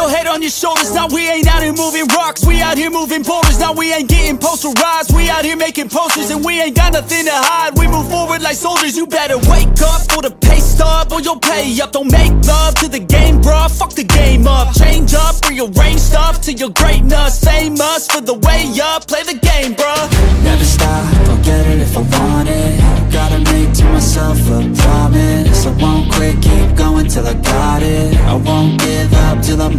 Your head on your shoulders. Now we ain't out here moving rocks. We out here moving boulders. Now we ain't getting posterized. We out here making posters and we ain't got nothing to hide. We move forward like soldiers. You better wake up for the pay stub or you'll pay up. Don't make love to the game, bruh. Fuck the game up. Change up, rearrange stuff to your greatness. Famous for the way up. Play the game, bruh. Never stop, I'll get it if I want it Gotta make to myself a promise I won't quit, keep going till I got it I won't give up till I'm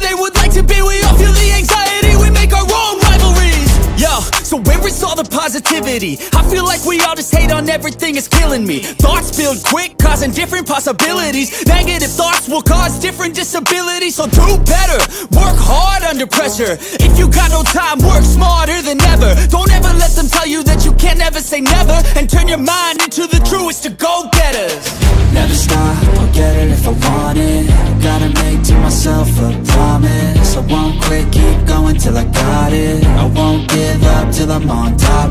positivity? I feel like we all just hate on everything, it's killing me. Thoughts build quick, causing different possibilities. Negative thoughts will cause different disabilities. So do better, work hard under pressure. If you got no time, work smarter than ever. Don't ever let them tell you that you can't never say never. And turn your mind into the truest of go-getters. Never stop, I'll get it if I want it Gotta make to myself a promise I won't quit, keep going till I got it I won't give up till I'm on top,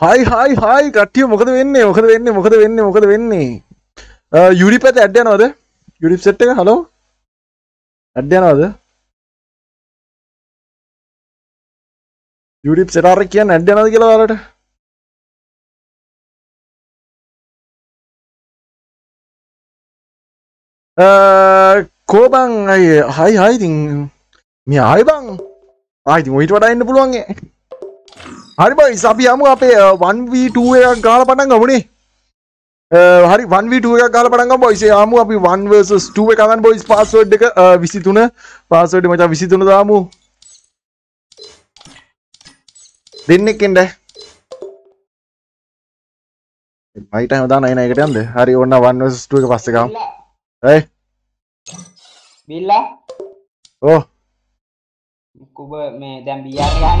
හයි හයි හයි කට්ටිය මොකද වෙන්නේ? මොකද වෙන්නේ? මොකද වෙන්නේ? මොකද වෙන්නේ? යුඩිප ඇත ඇඩ්ඩ යනවද? යුඩිප් සෙට් එක? හලෝ ඇඩ්ඩ යනවද? යුඩිප් සෙටාර කියන්න ඇඩ්ඩ යනද කියලා වලට කෝබං අය හයි හයිතින් මේ ආය බං ආයිති ඔයිට වඩා එන්න පුළුවන්ගේ. හරි බයි අපි යමු අපේ 1v2 එකක් ගාලා පටන් ගමුනේ. හරි 1v2 එකක් ගාලා පටන් ගමු බොයිස් යමු අපි 1 vs 2 එක ගන්න බොයිස් පාස්වර්ඩ් එක 23 පාස්වර්ඩ් මචං 23 දාමු දෙන්නෙක් එන්න මයිට හැම දාන එන එකට යන්ද හරි ඔන්න 1 vs 2 එක පස්සේ ගමු. හයි බිල්ලා. ඕ කුබ මේ දැම් බියාර ගන්න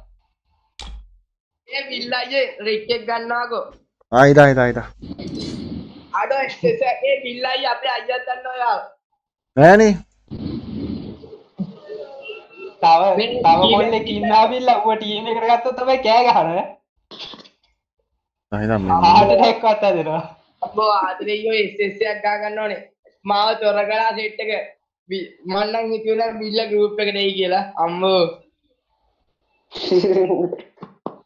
ඒ මයි ක්ලෑස් කෝඩ් තියෙනවා 76 ගන්න ඒ බිල් අයියා රික් එක ගත්තේ අම්බ හිතා හිතා මම මේ කිට් එකක් දාන ගමන් ඉන්නේ මගේ ගම්බෝ ඒ බිල් අයියා ලයිව් එකේ ඉන්නේ ඕබා අම්බෝ ඒසතල ඔබ බියාර එක්කන්නවා කියලි තාගන අර පොඩිය එක කෑගවා උබ හම්බුරා කියලා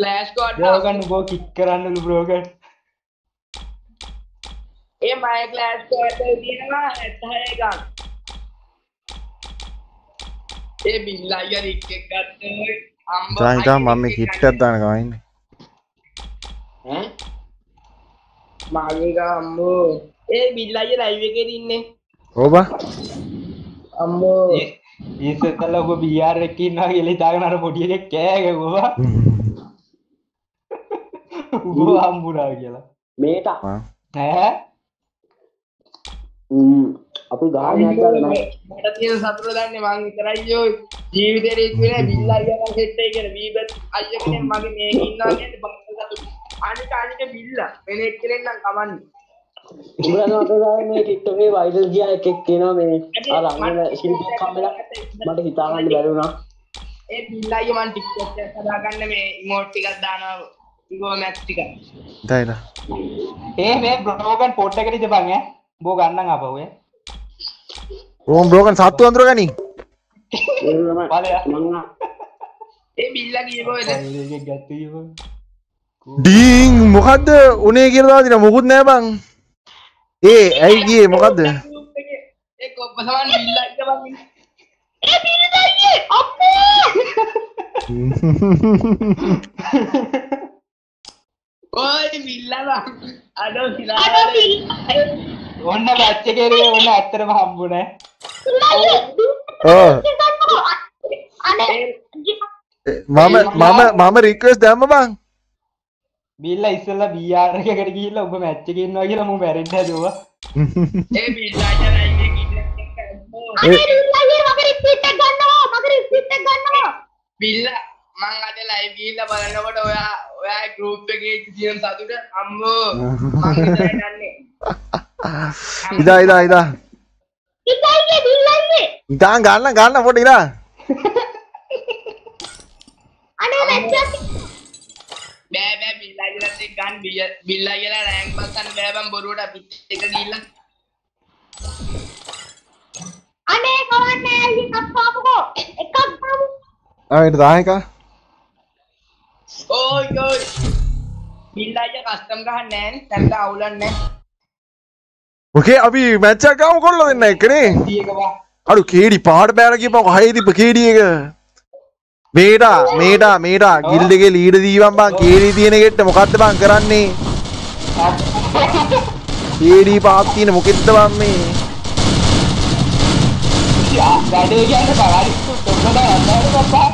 ජීවිතේ ඉන්නේ බිල් අයියා සෙට් එක කියන බීබත් අයියා කෙනෙක් මගේ මේක ඉන්නවා කියන්නේ බං සතුට අනික අනික බිල්ල වෙන එක්කෙනෙක් නම් කමන්නේ උඹලන අපේ මේ ටික්ටොකේ වයිරල් ගියා එකෙක් කියනවා මේ අර අංගන ශිල්පියෙක් හම්බෙලා මට ගන්න බැරි වුණා ඒ බිල් අයියා මං ටික්ටොක් එක හදාගන්න මේ ඉමෝට් ටිකක් දානවා ඉගෝ මැක්ස් ටික හිතා හිතා ඒ මේ බ්‍රෝගන් පොට් එකට ඉදපන් ඈ බෝ ගන්න අපවේ ඕම් බ්‍රෝකන් සත්තු අඳුර ගනි ඒක තමයි බලයා. මං ඒ බිල්ල කියපෝද ගත්තීම. ඩීං මොකක්ද උනේ කියලා දින මොකුත් නෑ බං. ඒ ඇයි ගියේ? මොකක්ද ඒ ඔය බිල්ල බං අඩෝ සිලා ඔන්න බච්ච කෙරේ ඔන්න ඇත්තරම හම්බුනෑ. ඕ මම මම මම රික්වස් දැම්ම බං බිල්ල ඉස්සල්ල බියාරකට කියල්ල ඔබ මැච්චකන්නවා කියලා මු මැරෙන්ට දවා ඒ බිල්ල එකේ මං අද ලයිව් ගිහිල්ලා බලනකොට ඔයා ඔයා ගෲප් එකේ තියෙන සතුට අම්මෝ මං දන්නේ. ඉදා ඉදා ඉදා. ඉතාන් ගන්න ගන්න පොට ඉරා බෑ බෑ බිල්ල අයියලත් එක්ක ගන්න. බිය- බිල්ල අයියලා රෑන්ක් බස් ගන්න බෑ බං බොරුවට අපිත් එක ගිහිල්ලා. අනේ කවන්නේ එකක් පාපකෝ එකක් පාපු. ආයෙත් දායක ඕයි ඕයි බිල්ල අයියා කස්ටම් ගහන්නේ නෑනේ නැත්නම් අවුලන්නේ ඔකේ අපි මැච් එකක් ගමු කොල්ල දෙන්න එක්කනේ අඩු කේඩි පාට බෑර කියපන් හයි තිබ්බ කේඩි එක. මේටා මේටා මේටා ගිල්ඩ් එකේ ලීඩ් දීවන් බං කේඩි තියෙන ගෙට්ට මොකද්ද බං කරන්නේ? කේඩි පාත් තියෙන මොකෙද්ද බං මේ? වැඩේ කියන්න පගරි තොන්නද අන්නට පපා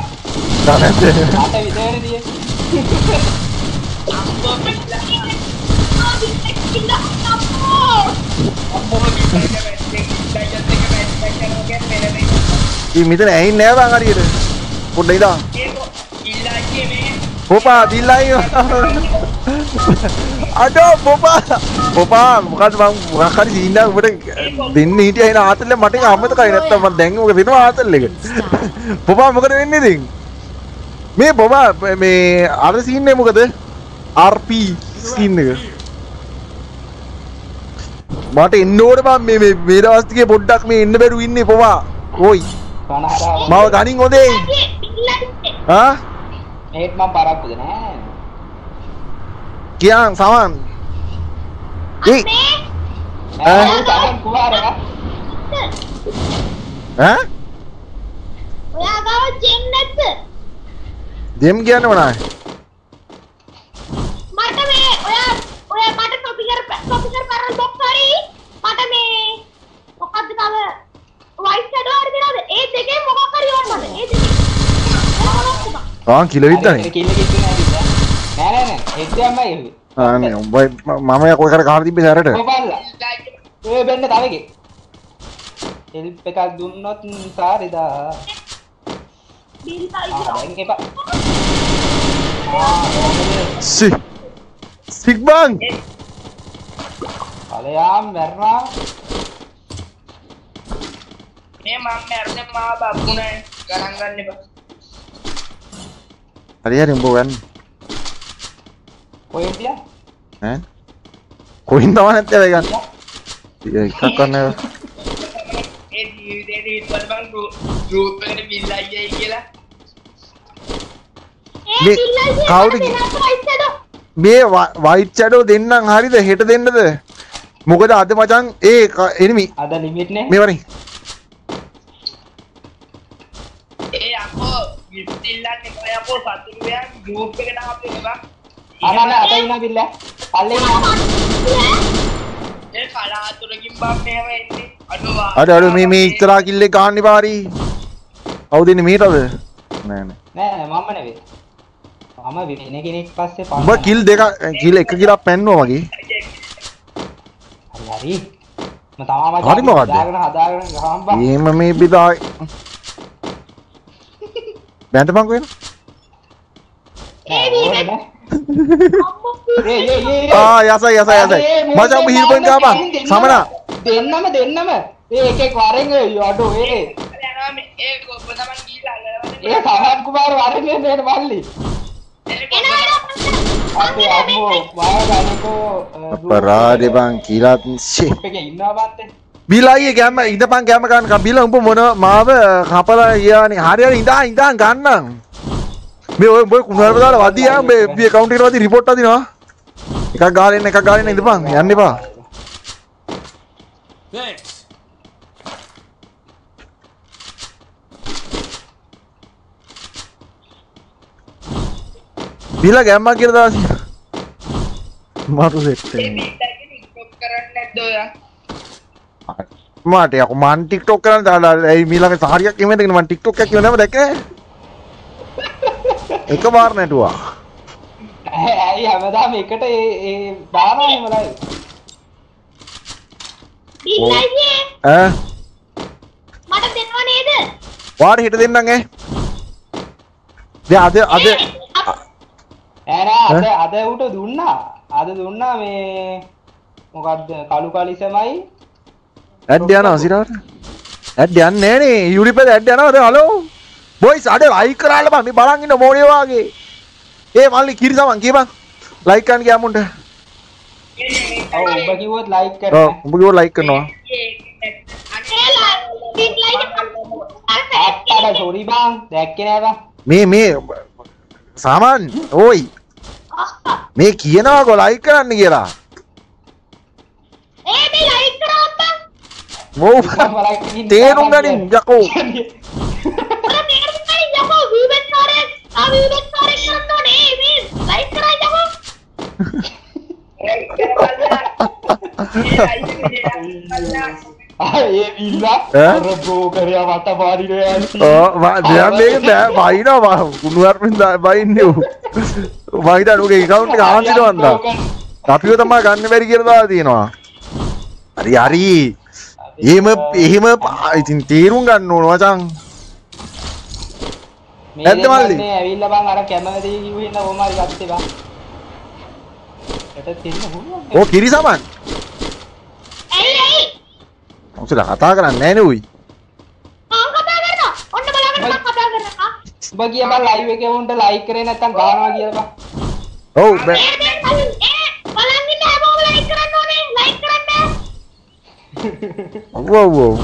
නැත්ද අට විතර දිය අම්මෝ බිල්ල අයියා මැච් එක බිල්ල අයියත් එක්ක මැච් එකක් කරනවා කියන්නේ වෙන දෙයක් ඉතින් මෙතන ඇහින්නේ නෑ බං හරියට. පොඩ්ඩ ඉදා ඒකෝ බිල්ල අයියේ මේ පොපා බිල්ලයි අඩෝ පොපා පොපා මොකද මං මොකක් හරි සීන් එකක් ඔබට දෙන්න හිටියා එන ආතල්ල මට ඒක අමතකයි නැත්තම් මං දැන් ඔක දෙනවා ආතල් එක. පොපා මොකද වෙන්නේ ඉතින්? මේ පොපා මේ අර සීන් එක මොකද? RP සීන් එක. මට එන්න ඕන බං මේ මේ මේ දවස් ටිකේ පොඩ්ඩක් මේ එන්න බැරුව ඉන්නේ ඕයි පනහරාව මව ගනින් හොඳේ ආ? ඒත් මං පරක්කුද නෑ. කියන් සමන්. ඒ ඈ? ඔයා ගාව ජෙම් නැද්ද දෙම් කියන්න මොනයි මට මේ ඔයා ඔයා මට කොපිකර් කොපිකර් කරන බොක්ස් හරි මට මේ මොකද්ද තව වයිස් ෂැඩෝ හරි දෙනවද? ඒ දෙකේ මොකක් හරි ඕන මට. ඒ දෙකේ? ආන් කිල විද්දනේ. කිල්ල කිත්තු නෑ නෑ නෑ. නෑ එක්දම්ම එල්ලි ආනේ උඹ මම කොයි කර කාර තිබ්බේ සැරට ඔය බෙන්න තවගේ එල්ප එකක් දුන්නොත් සාරිදා බිල් සයිස් ආ දැන් එපා සි සික් බං ඵලයාම් මැරනා මේ මම මැරුණේ මාව බබ්බුනේ ගණන් ගන්න එපා හරි හරි උඹ ගන්න කොහෙන්ද ඈ කොයින් තමයි නැත්තේ වේ ගන්න එකක් ගන්න ඒ ජීවිතේට හිටවල බං ගෲප් එකට බිල් අයියයි කියලා ඒ මේ පිල්ලයි කවුද- දෙන්නත් ෂැඩෝ මේ වයිට් ෂැඩෝ දෙන්නම් හරිද? හෙට දෙන්නද? මොකද අද මචං ඒ එනිමි අද ලිමිට් නේ. මෙවරින් ඒ අකෝ ගිෆ්ට් ඉල්ලන්නේ කොයි අපෝ සතුටු වෙන ගෲප් එකට ආපේ බං අනන අද ඉන්න බිල්ල. පල්ලේ ඒ කලාතුරකින් බම් මෙහෙම එන්නේ. අඩුවා. අඩ අඩ මේ මේ ඉතරා කිල්ලේ ගන්න පාරි. කවුද ඉන්නේ මීටද? නෑ නෑ. නෑ මම නෙවෙයි මම වෙන කෙනෙක් පස්සේ උඹ කිල් දෙක කිල් එක කිලක් පැන්නුවා වගේ. හරි. හරි මම තමා හරි මොකද්ද? හදාගෙන හදාගෙන ගහම්බා එහෙම මේ බිදායි. බැන්දපන් වෙන? ආ යසයි යසයි යසයි. මචං උඹ හිල් පොයින්ට් ගාපන් සමනා. දෙන්නම දෙන්නම. ඒ එකෙක් වරෙන් අඩෝ ඒ. යනවා මේ ඒ ඔබ තමන් ගිහලා අල්ලලා ඒ සමන් කුමාර වරෙන් නේද මල්ලි අපරාධේ බං කිලත් ෂේ එකේ ඉන්නවා බන්තේ බිලයි ගැම ඉඳපන් ගැම ගන්න බිල උඹ මොන මාව කපලා ගියානේ හරි හරි ඉඳා ඉඳා ගන්නම්. මේ ඔය ඔය කුණාරව දාලා වදියා? මේ මේ account එකට වදි report අදිනවා? එකක් ගහලා එන්න එකක් ගහලා එන්න ඉඳපන්. යන්න එපා Thanks. බිල ගැම්මක් කියලා දාසි මරු සෙට් ඒ බීට්ටකින් ඉක්කොක් කරන්නේ නැද්ද ඔයා? මට යකෝ මන් TikTok කරන්න දාලා ඒ මීළඟ සාරියක් එමෙතන මන් TikTok එකක් කියවනම දැක්කේ එක වාර නැටුවා. ඇයි හැමදාම එකට ඒ ඒ දානවා එහෙමලයි ඈ? මට දෙනවා නේද? වාට හිට දෙන්නම් ඈ. දැන් අද අද ඈ නෑ අද උට දුන්නා. අද දුන්නා මේ මොකද්ද කළු කලිසමයි. ඇඩ් යනවා සිරාට ඇඩ් යන්නේ නෑනේ. යුනිපෙද ඇඩ් යනවද හලෝ බොයිස් අඩ ලයික් කරාලා බං. මේ බලන් ඉන්න මොනේ වාගේ. ඒ මල්ලි කිරිසමන් කියපන්. ලයික් කරන්න ගියාමුන්ට ඔව් ඔබ කිව්වොත් ලයික් ඔව් කරන්න උඹ කිව්ව ලයික් කරනවා. අත්තඩ සෝරි බං දැක්කේ නෑ බං. මේ මේ සාමාන් ඕයි මේ කියනවාකො ලයික් කරන්න කියලා. ඒ මේ තේරුම් ගනින්. යකෝ. ඔර කාරේ කාරේ කරා ඕ දැන් මේක බෑ බයිනවා කුණුවර්පින් බයින්නේ ඌ මම හිතන්නේ ඌගේ account එක ආන්තිරවන්දා අපිව තමයි ගන්න කියලා දාලා තියෙනවා හරි හරි එහෙම එහෙම ඉතින් තීරුම් ගන්න ඕන මචං නැද්ද මල්ලි? මේ ඇවිල්ලා බං අර කැමරේ කිව්ව හින්දා කොහොම හරි ගත්තේ බං එතන තින්න හුරුවක් ඕ කිරිසමන් ඇයි ඇයි ඔක්සලා කතා කරන්නේ නැහැ නේ උයි. මම කතා කරනවා. ඔන්න බලන්න මම කතා කරනවා. උඹ කිය බං ලයිව් එකේ උන්ට ලයික් කරේ නැත්තම් ගහනවා කියලා බං ඔව් බෑ. ඒ මේ කලින් ඒ බලන් ඉන්න හැමෝම ලයික් කරන්න ඕනේ? ලයික් කරන්න ඔව් ඔව්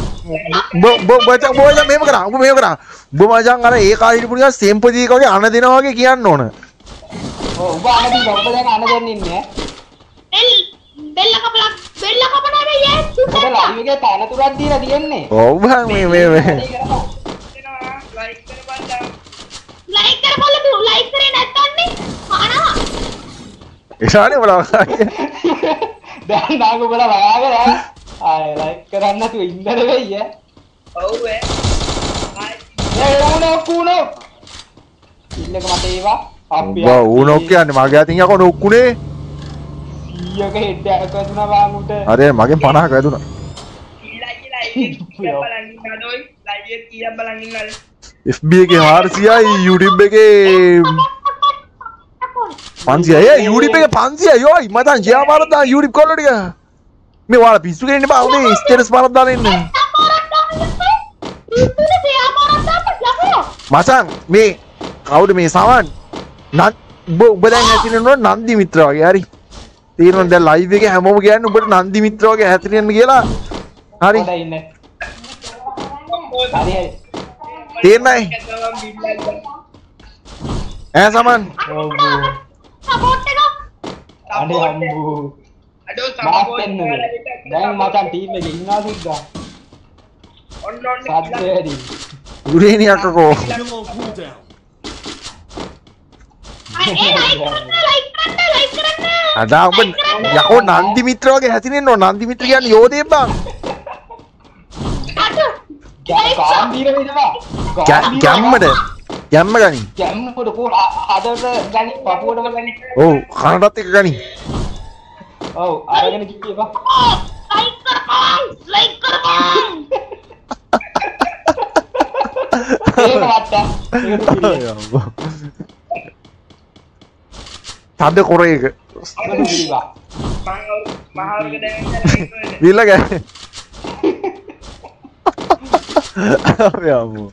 උඹ මචං උඹ මචං මෙහෙම කරා. උඹ මෙහෙම කරා. උඹ මචං අර ඒ කාලේ හිටපු නිකන් සෙම්පදීක වගේ අන දෙනවා වගේ කියන්න ඕන. ඔව් උඹ අනදී ඔබ දැන් අන දෙන්න ඉන්නේ. බෙල් බෙල්ල කපලා බෙල්ල කපනවා මේ යේ ලයිව් එකේ තනතුරක් දීලා තියෙන්නේ. ඔව් බං මේ මේ මේ. ලයික් කරපන් ලයික් කරපළ දු ලයික් කරේ නැත්තම් නේ කනවා එසානේ බලවා දැන් නාග උඹලා වයාගෙන ඈ. ආය ලයික් කරන්න නැතුව ඉන්න නෙවෙයි ඈ ඔව් ඈ ඒ උනෝ කුනෝ ඉල්ලක මට ඒවා. අපි බා ඌනොක් කියන්නේ මගේ අතින් යකෝ නොක්කුනේ 100ක හෙඩ් එකක් වැදුනා වාමුට අරේ මගෙන් 50ක වැදුනා. ඔයි? FB එකේ 400යි YouTube එකේ. 500යි ඒ YouTube එකේ 500යි යෝයි මතන් ජයා මාරක් දාන YouTube කොල්ල ටික. මේ ඔයාලා පිස්සු කෙනෙක් බා උනේ ස්ටේටස් මාරක් දාලා ඉන්නේ මචං මේ කවුද මේ සමන් නන් උඹ දැන් ඇතිනනෝ නන්දි මිත්‍ර වගේ. හරි තීරණ දැන් ලයිව් එකේ හැමෝම කියන්නේ උඹට නන්දි මිත්‍ර වගේ හැතිරෙන්න කියලා හරි ඉන්න තේරෙනයි ඈ සමන් දැන් මචන් ටීම් එකේ ඉන්නවා සුද්දා ඔන්න ඔන්න අදා උඹ යකෝ නන්දි මිත්‍ර වගේ හැතිරෙන්න ඕන නන්දි මිත්‍ර කියන්නේ යෝධයෙක් බං අඩු ගාම්බීර වෙනවා ගැ- ගැම්මට ගැම්ම ගනි. ගැම්මකට කෝ අදට ගනි පපුවටම ගනි ඔව් කනටත් එක ගනි. ඔව් අරගෙන කිව්වා ලයික් කරපන් ලයික් කරපන් ඒක වත්තා ඒක පිළිගන්න තද ඒක දැන් විල්ල ගෑ. යමු.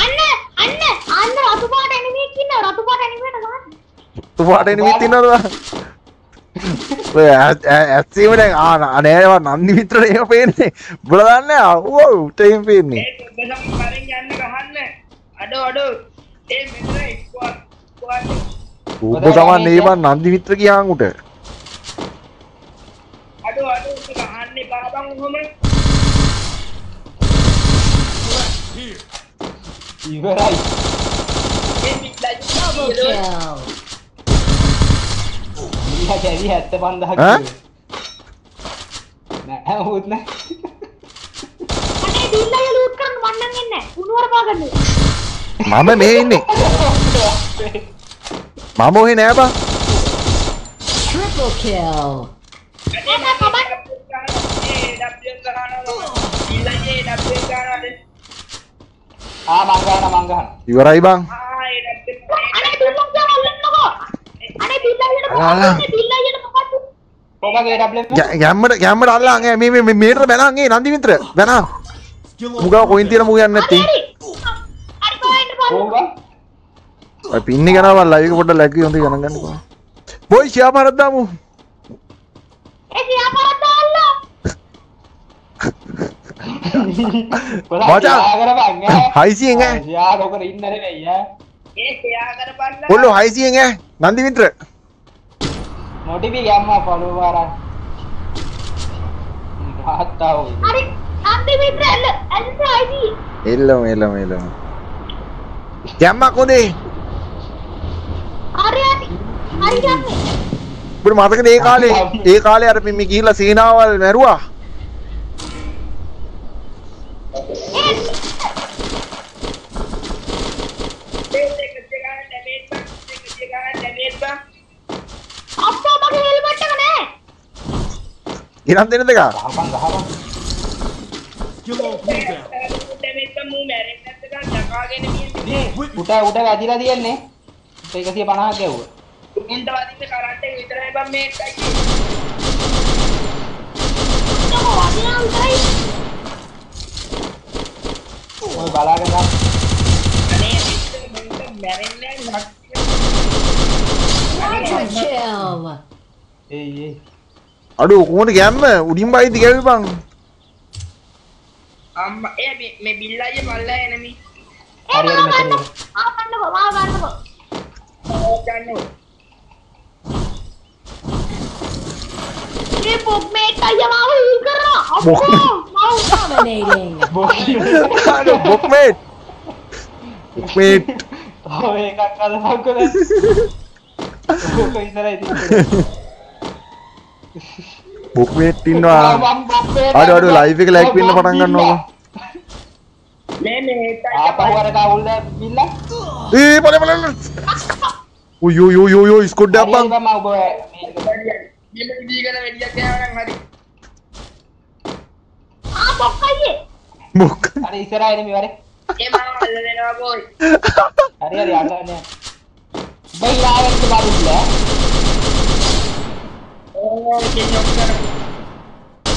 අන්න අන්න අන්න රතු පාට එනිමියක් ඉන්නවා රතු පාට එනිමියට ගන්න තුපාට එනමිත් ඉන්නවද? ඔය ඇත්සීම දැන් ආ අනේවා නන්දි මිත්‍ර එහෙම පේන්නේ. උඹල දන්නේ ඔව් ටයිම් පේන්නේ. අඩෝ අඩෝ. ඒ උඹ තමන් නේබන් නන්දි මිත්‍ර කියන් උට අඩෝ අඩෝ ඔබ ගහන්න එපා බං ඔහොම ඉවරයි 75000 ඈ? නෑ හොත් නෑ. අනේ බිල්ලය ලූට් කරන්න මන්නම් එන්නේ උණුවර පාගන්න. මම මේ ඉන්නේ මම ඔහෙ නෑ බං Triple kill. අනේ ආ මං ගහන මං ගහන ඉවරයි බං අනේ දාන්නකෝ අනේ අල්ලා. මොකක්ද බිල්ලයට මොකක්ද කොහමද ගැ- ගැම්මට ගැම්මට අල්ලාන් ඈ මේ මේ මේටර බැලන් ඒ නන්දි මිත්‍ර බැලන් මුගව කොයින් තියෙන මුග යන්නේ නැත්තේ හරි හරි කොහෙන්ද බලන්න කොහොමද ඔය පින්න ලයිව් එක පොඩ්ඩක් ලැග්වි හොඳ ගණන් ගන්නකෝ බොයි ෂෙයා මාරක් දාමු ඒ සියා පාරක් දාන්න මචං. හයිසියෙන් ඈ. යා රොකර ඉන්න නෙවෙයි ඈ. ඒ ෂෙයා කරපන්න ඔල්ලෝ හයිසියෙන් ඈ. නන්දි මිත්‍ර නොටිපි ගැම්මා ෆලෝ වාරන්. තාත්තා ඔය හරි ඇල්ල අයිති එල්ලම එල්ලම එල්ලම. ගැම්මක් හොඳේ හරි හරි හරි ගන්නේ ඔබට මතකද ඒ කාලේ ඒ කාලේ අර මේ ගිහිල්ලා සේනාවල් මැරුවා අප්පා මගේ හෙල්මට් එක නෑ ඉරන් දෙන්න දෙක ගහපන් ගහපන් උට උට වැදිලා තියෙන්නේ 150ක් ගැව්වා ඔය වදිනා විතරයි ඔය බලාගෙන ගන්න Quadra kill. එයි එයි අඩු කොහොමද ගැම්ම උඩින් බයිදි ගැවිපන් අම්මා ඒ මේ- බිල්ලයි මල්ලා එනමි ඒ මාව ගන්නකෝ මාව ගන්නකෝ ගන්නෝ ඒ පොක් මේට් අයියා මාව හීල් කරනවා අප්පා මාව Dominating. බොක්මේට් බොක්මේට් ඔය එකක් අදහක් කරලා ඕක ඉතරයි තියෙන්නේ බොක්මේට් ඉන්නවා අඩු අඩු ලයිව් එක ලයික් වෙන්න පටන් ගන්නවා මේ ආපහු අර කවුල්ද බිල්ල ඒ බල බල ඔය ඔය ඔය ඔය ඔය ස්කොඩ් එකක් බං මම ඔබ බිම දීගෙන වෙඩියක් යනවා නම් හරි ආ පොක් අයියේ මොක අර ඉස්සරහා එන්නේ මේ වරේ ඒ මම අල්ල දෙනවා බෝයි හරි හරි අල්ලන්නේ බයි ආවෙත් බාරිල්ල ඕ කෙනෙක් කරා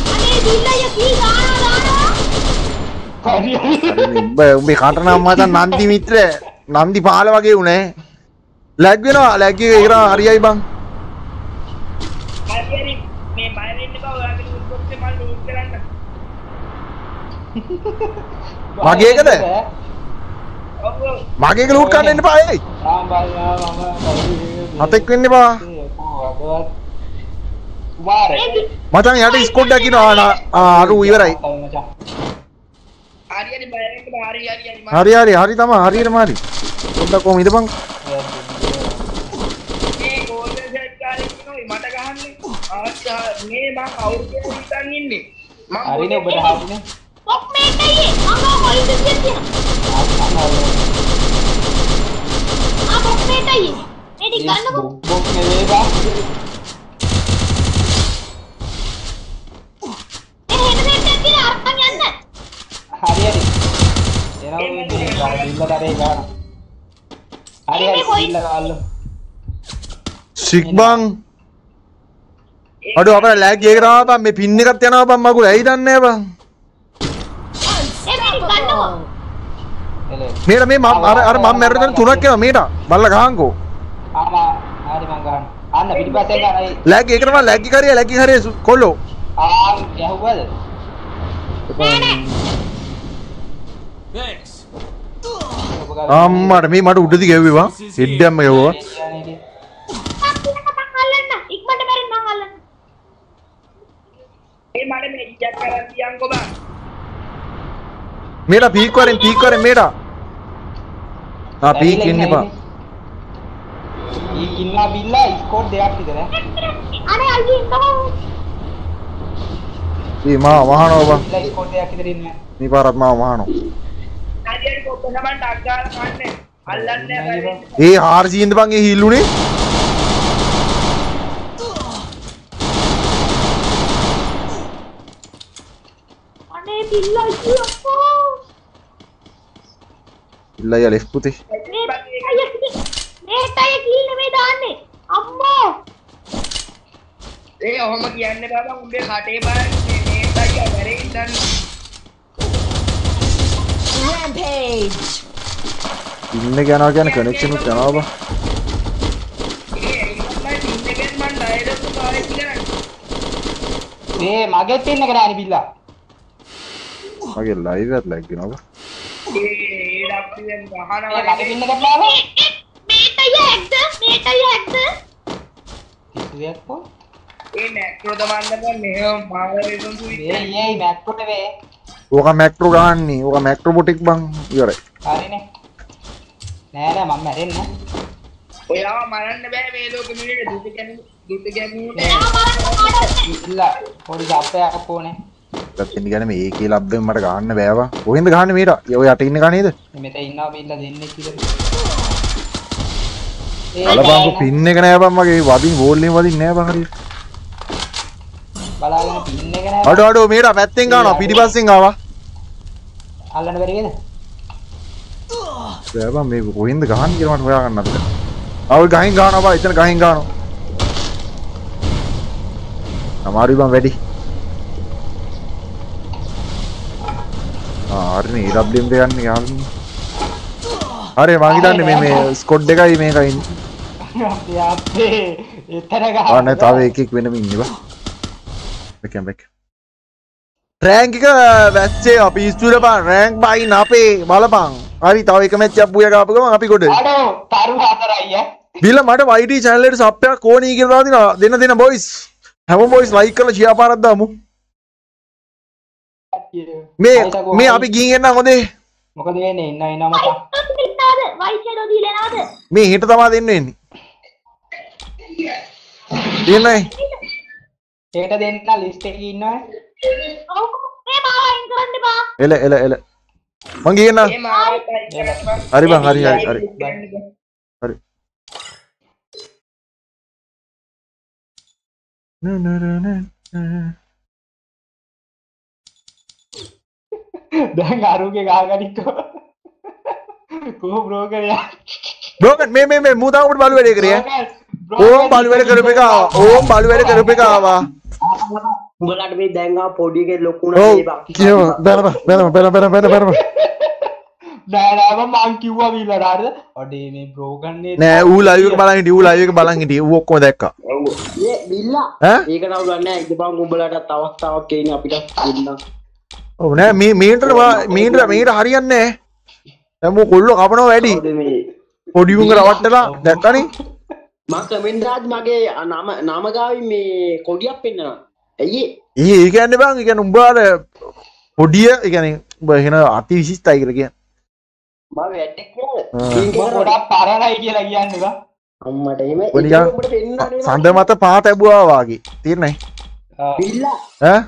අනේ බිල්ලය කී ගානවා දානවා හරි හරි උඹේ කටනම් මතන් නන්දි මිත්‍ර නන්දි පාල වගේ වුණේ. ලැක්වෙනවා ලැක්ග ඒර හරියි බං. මගේකද මගේක ලූට් කන්න එන්න පායි හතෙක් වෙන්න බා මතන් යට ස්කොඩ්ඩකිනවා අරු ඉවරයි. හරි හරි. හරි තමයි හරියටම හරි. පොඩ්ඩක් කොහොම ඉඳපන්. මේ ගෝල්ඩන් සෙට් කාලේ ඉන්නෝයි මට ගහන්නේ. ආච්චා මේ කවුරු කියලා හිතන් ඉන්නේ. මම හරිනේ ඔබට හරිනේ කොක් මේක අයියේ මම කොයිද කියන්නේ ආ කොක් මේක අයියේ මේ ටික ගන්නකො බොක් බොක් නෙවෙයි බා මේ හෙන දෙන්නක් කියලා අරන් යන්න හරි හරි එනවා මේ බිල්ල දරේ ගන්න හරි හරි බිල්ල ගාල්ල සික් බං. අඩෝ අපේ ලෑග් එක තමයි බං මේ පින් එකක් යනවා බං මගුල ඇයි දන්නේ බං. මේට මේ මම අර අර මම මැරෙන තුනක් එනවා මේට. බල්ලා ගහන්කෝ. ආමා හරි මං ගන්න අන්න පිටිපස්සෙන් ගන්න ඒ ලෑග් එක තමයි ලෑග් හරිය ලෑග් හරිය කොල්ලෝ. ආ Thanks. ඔබ ගාව අම්මට මේ මට උඩදි ගැව්වා. හෙඩ්ඩම්ම ගැව්වා. මට මේ ඉජ්ජත් කරන් තියන්කෝ බං. මේට පීක් පීක් ඉන්න බිල්ලා ස්කෝඩ් දෙකක් විතර අනේ අයියේ ඉන්නකො මේ මා වහනවා බං. ස්කෝඩ් දෙකක් විතර ඉන්න මේ පාරත් මා වහනවා. හරි හරි කොප්ප සමන් ටක් ගාලා කන්නේ. අල්ලන්නේ නැහැ. ඒ හාර්සියෙන්ද බං ඒ හිල්ලුනේ? අනේ බිල්ලා අයියේ අප්පා ඉල්ලයි ලෙස් පුතේ. මේ අයියේ මේට අයියේ කිල් නෙමෙයි දාන්නේ අම්මෝ ඒ ඔහොම කියන්න බෑ බං උඹේ කටේ බලන්න මේ මේ අයියා වැරේ ඉඳන් Rampage! ඉන්න යනවා කියන කනෙක්ෂන් උත් යනවා බං. ඒ ඒ මගෙත් ඉන්න කරානි බිල්ලා මගේ ලයිව් එකත් ලැග් වෙනවා බං. ඒ ඩප්පියෙන් ඒ ගහනවා මගේ ඉන්න කරලා මේට අයියේ ඇක්ද අයියේ ඇක්ද කිව්වක් කො ඒ නැක්‍රෝ දමන්න බං මෙහෙම මාර ඒ සුවිත් ඒ මැක්කොට වේ ඕක මැක්‍රෝ ගහන්නේ. ඕක මැක්‍රෝ බොටික් බං. ඉවරයි. හරිනේ නෑ නෑ මම මැරෙන්නේ ඔයාව මරන්න බෑ මේ ලෝකෙ දුක ගැනීම දුක බිල්ලා පොඩි සප්පයක් ඕනේ ගත්තෙන් කියන්නේ මේ ඒකේ ලබ්බෙන් මට ගහන්න බෑ බං. කොහෙන්ද ගහන්නේ මේට? ඔය යට ඉන්න ගහනේද? මෙතන ඉන්නවා බිල්ලා දෙන්නේ කියලා බලපංකෝ පින් එක නෑ බං මගේ වදින් වෝල්ලෙන් වදින් නෑ බං හරියට. බලාගෙන පින් එක නෑ අඩෝ අඩෝ මේට පැත්තෙන් ගන්නවා පිටිපස්සෙන් ආවා. අල්ලන්න බැරි බෑ බං මේක කොහෙන්ද ගහන්නේ කියලා මට හොයාගන්න අපිට. ආ ඔය ගහින් ගහනවා බං එතන ගහින් ගහනවා. අමාරුයි බං වැඩි. ආ හරිනේ EWM දෙක යන්නේ යාළුවනේ. හරි මං හිතන්නේ මේ මේ ස්කොඩ් එකයි මේකයි ඉන්නේ. අපේ අපේ එතන ගහ ආ නෑ තව එකෙක් වෙනම ඉන්නේ බං. බැකම් එක වැස්සේ අපි ඉස්සුර බං රෑන්ක් බයින් අපේ බලපං. හරි තව එක මැච් ගාපු ගමන් අපි ගොඩ. බිල මට channel එකට සබ්යක් ඕනී කියලා දෙන දෙන බොයිස්. හැම බොයිස් ලයික් කරලා ෂෙයා පාරක් දාමු. මේ මේ අපි ගිහින් එන්න හොඳේ. මොකද දීලා එනවද මේ හෙට තමා දෙන්න වෙන්නේ. දෙන්නයි. ඒකට දෙන්න ලිස්ට් එකේ ඉන්නවනේ ඔව් මේ මාව අයින් කරන්න එපා එල එල එල. මං ගිහින් එන්න. ඒ මාවයි හරි බං හරි හරි හරි. හරි. නෑ නෑ නෑ නෑ. දැන් අරුගේ ගහගනිකෝ කෝ බ්‍රෝකරයා බ්‍රෝකන් මේ මේ මේ මූ තාම උඩ බලු වැඩේ කරේ ඈ. ඕම් බලු වැඩ කරපු එක ආවා. ඕම් බලු වැඩ කරපු එක ආවා. උඹලට මේ දැන් ආ පොඩි එකේ ලොකු ඔව් වුණා කියව බැලම බැලම බැලම බැලම බැලම බැලම නෑ නෑ මම මං කිව්වා බීලා හරිද අඩේ මේ බ්‍රෝකන්නේ නෑ ඌ ලයිව් එක බලන් හිටියේ ඌ ලයිව් එක බලන් හිටියේ ඌ ඔක්කොම දැක්කා ඈ ඒක නවුලන්නේ ඉදපන් උඹලටත් අවස්ථාවක් එන්නේ අපිට දෙන්න ඔව් නෑ මේ මේට මේට මේට හරියන්නේ දැන් මෝ කොල්ලෝ කපනවා වැඩි කවුද මේ පොඩි උංග රවට්ටලා දැක්කනේ මං කමෙන්ට් රාජ් මගේ නම නාමගාවින් මේ කොඩියක් පෙන්නවා ඇයි? ඒ ඒ කියන්නේ බං ඒ කියන්නේ උඹ අර පොඩිය ඒ කියන්නේ උඹ එහෙන අති වැටෙක් ආ. ගොඩක් පරණයි කියලා කියන්නේ බා. අම්මට පෙන්වන්නේ සඳ මත පා තැබුවා වාගේ. තේරෙන්නේ බිල්ලා. ඈ?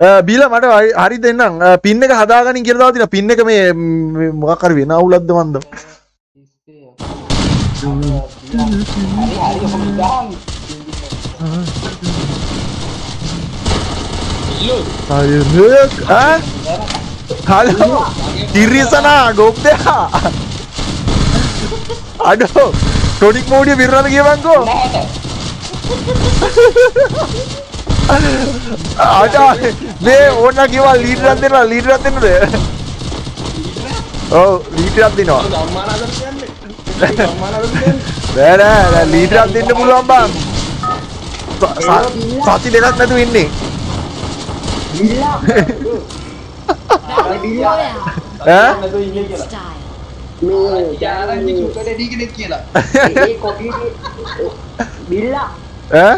අ, බීල මට හරි- දෙන්නම්. අ, පින් එක හදාගනින් කියලා දාලා තියෙනවා පින් එක මේ මේ මොකක් හරි වෙන අවුලක්ද මන්ද? හරි හරි ඔක මිදාන් අයනක් ඈ හලෝ තිරිසනා ගොබ්දයා අඩෝ ටොනික් මෝඩිය පිරනද කියවන්කෝ අඩ මේ ඕන්න කිවල් ලීටරත් දෙන්න ලීටරත් දෙන්නද ඔව ලීටරත් දෙනවා බෑනෑ ලීටරත් දෙන්න පුළුවන් බං ස- ස- සති දෙකක් නැතු ඉන්නේ බිල්ලා බිල්ලා ඈ යාරන්ගේ චුකට ඩීගෙනෙත් කියලා ඒ කොඩි බිල්ලා ඈ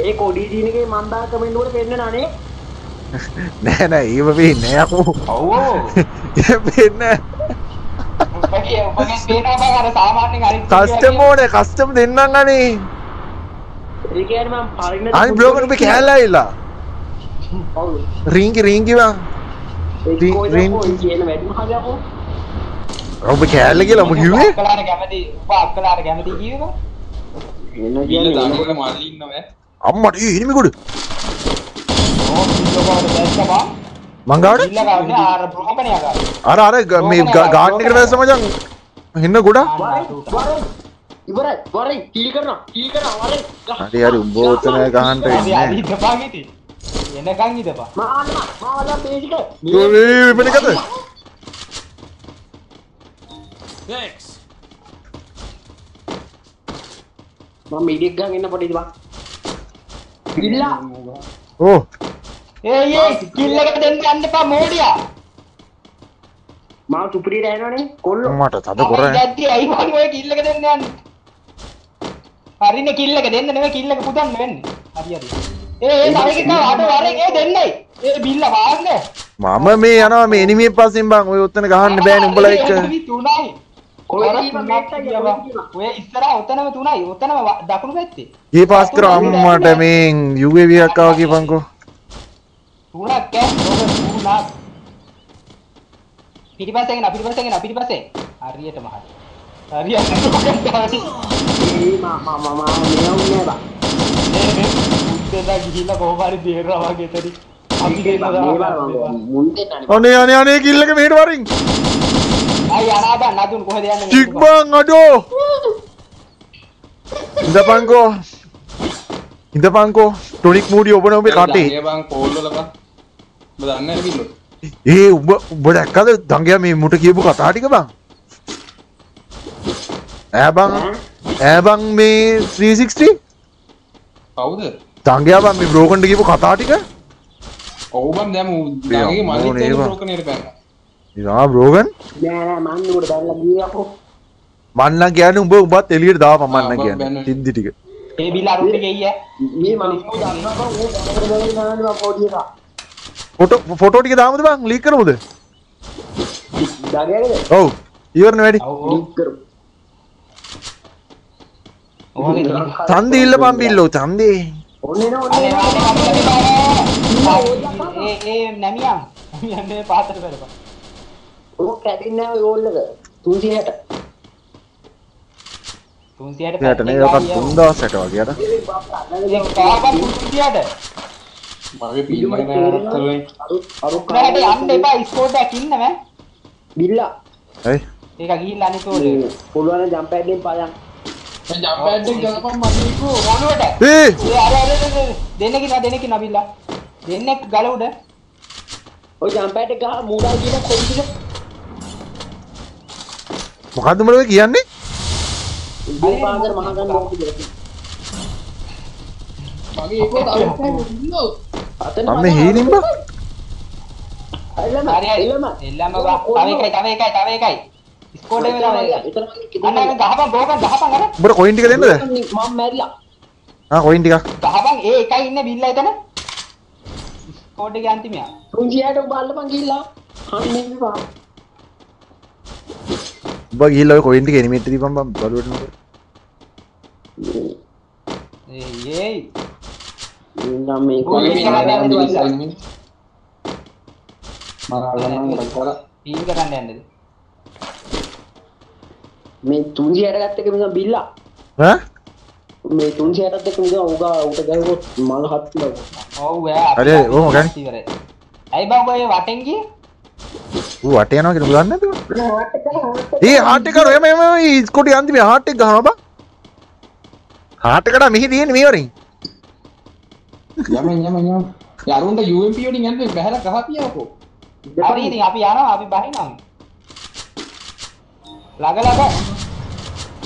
ඒ කොඩි දීනගේ මන්දා කමෙන්ට් වල පෙන්නනානේ නෑ නෑ ඒව වෙන්නේ නෑ යකෝ ඔව් ඒ හරි කස්ටම් ඕනේ කස්ටම් දෙන්නම් අනේ ඒ කියන්නේ මම පරිණ අනි බ්ලොග් එක කෑල්ලා ඉලා වැඩිම හදපෝ ඔබ කෑල්ල කියලා ඔබ කිව්වේ? අම්මට ඒ හිමිකුඩ. මංගාට අර අර මේ ගාට්න එකට වැස්ස මචන් හෙන්න ගොඩා වරයි වරයි ඉවරයි වරයි කීල් කරනවා කීල් කරනවා වරයි හරි හරි උඹ ඔතන ගහන්ට අද වෙන්නේ එනකන් ඉඳපන් මාන්න මාවලා බේසික ඔය වෙනකද Thanks. මම මීඩියක් ගන්න ඉන්න පොඩි ඉතින් බිල්ලා ඕ. ඒ ඒ කිල් එක දෙන්න යන්න එපා මෝඩියා. මාව සුපිරියට ඇනවනේ කොල්ලෝ. මට තද කොර දැද්දි ඇයි මං ඔය කිල් එක දෙන්න යන්නේ? හරිනේ කිල් එක දෙන්න නෙමෙයි කිල් එක පුදන්න වෙන්නේ. හරි හරි මම මේ යනවා මේ එනිමිය පස්සෙන් බං ඔය ඔතන ගහන්න බෑනේ උඹලා එක්ක ඔය ඉස්සරහ ඔතනම තුනයි ඔතනම දකුණු පැත්තේ ඊ පාස් කර අම්මට මේ UAV එකක් ආවා කියපන්කෝ තුනක් ඈ ඔබ තුනක් පිටිපස්සෙන් එන පිටිපස්සෙන් එන පිටිපස්සේ හරියටම හරි හරියට ඒ මා මා මා මා මෙවුන්නේ බා උද්දේලා ගිහිල්ලා කොහොම හරි බේරනවා වගේ එතන අපි මේ බා මේ බා දෙන්නවා මුන්දේ නනේ අනේ අනේ අනේ කිල්ල එක මෙහෙට වරින්. අය අනාදා නදුන් කොහෙද යන්නේ චික් බං අඩෝ. ඉඳපන්කෝ. ඉඳපන්කෝ. ටොනික් මූඩි ඔබන ඔබේ කටේ බං කෝල්ලල බං ඔබ දන්නේ නැහැ කිල්ලෝ ඒ උඹ උඹ දැක්කද? දංගයා මේ මුට කියපු කතා ටික බං. ඈ බං ඈ බං මේ 360 කවුද? දංගයා බං මේ බ්‍රෝකන්ට කියපු කතා ටික? ඔව් බං දැන් ඌ බේ, දාගේ මල්ලි ඕනේ තේ බං. බ්‍රෝකනේට පැන්නා ඉතින් බ්‍රෝගන් නෑ නෑ මන් උඩ දැල්ලා ගියේ අපෝ මන්නම් කියන්නේ උඹ උඹත් එළියට දාපන් මන්නම් ආ, කියන්නේ. සිද්ධි ටික. ෆොටෝ ෆොටෝ ටික දාමුද බං? ලීක් කරමුද? ඔව්. ඉවරනේ වැඩි. ලික් කරු ඕනේ ඔන්නේ නෝ අනේ ඔන්නේ අනේ ඒ ඒ නැමියන් යන්නේ පාතර බලපන් ඕක කැඩෙන්නේ නැහැ ගෝල් එක 360 300ට එයාට නේ ඔකත් 3000ට වගේ අර ඒ කාපන් 300ට මගේ පිල්මගේ නෑරත්තලෙන් අරු අරු උඩට යන්න එපා ස්කෝඩ් එකක් ඉන්න මෑ. බිල්ලා. හයි ඒක ගිහිල්ලා අනිත් ඕනේ. පුළුවන් ජම්ප් ඇඩ්ඩෙන් පයන් දෙන්නකින් දෙන්නකින් අබිල්ලා දෙන්නෙක් ගල උඩ ඔය ජම්ප් ඇඩ් එක ගහ මූඩා කියන කොයිද මොකද්ද උඹලා ඔය කියන්නේ මහගන්න මොකද මගේ ඒකෝ ඉන්නෝ අතන මම මේ හීනින් බං එල්ලම හරි හරි එල්ලම එල්ලම බා තව එකයි තව එකයි තව එකයි ස්කෝඩ් එකේ තව එකයි අන්න අන්න ගහපන් බෝකන් ගහපන් අර. උඹට කොයින් ටික දෙන්නද? මම මැරිලා. ආ කොයින් ටික. ගහපන් ඒ එකයි ඉන්න බිල්ල එතන. ස්කෝඩ් එකේ අන්තිමයා. තුන්සියට ඔබ අල්ලපන් ගිහිල්ලා. අන්න එන්නවා උඹ ගිහිල්ලා ඔය කොයින් ටික එනිමේට් දීපන් බම් බලුවට නේද? ඒ ඒ. නම් මේ ඔය කොල්ලේ මේක මම ගන්න. යන්න මරාලම ටීම් කරන්න යන්නද මේ තුන්සියට ගත්ත එක මිනිහා බිල්ලා. මේ තුන්සියටත් එක්ක මිනිහා උගා උට ගැහුවොත් මල හත් වෙනවා ඔව් ඈ හරි, හරි, ඔහොම ගන්න. ඉවරයි. ඇයි බං ඔය වටෙන් ගියේ? ඌ වට යනවා කියලා බලන්න නැතුව ඒ හාට් එක එම එම ස්කොටි අන්තිමේ හාට් එක ගහනවා බං. හාට් එකට මෙහි තියෙන්නේ මේවරින් යම යම යම යරුන්ට UMP වලින් යන්නේ බහැලා ගහපියවකෝ හරි ඉතින් අපි යනවා අපි බහිනවා ළඟ ළඟ.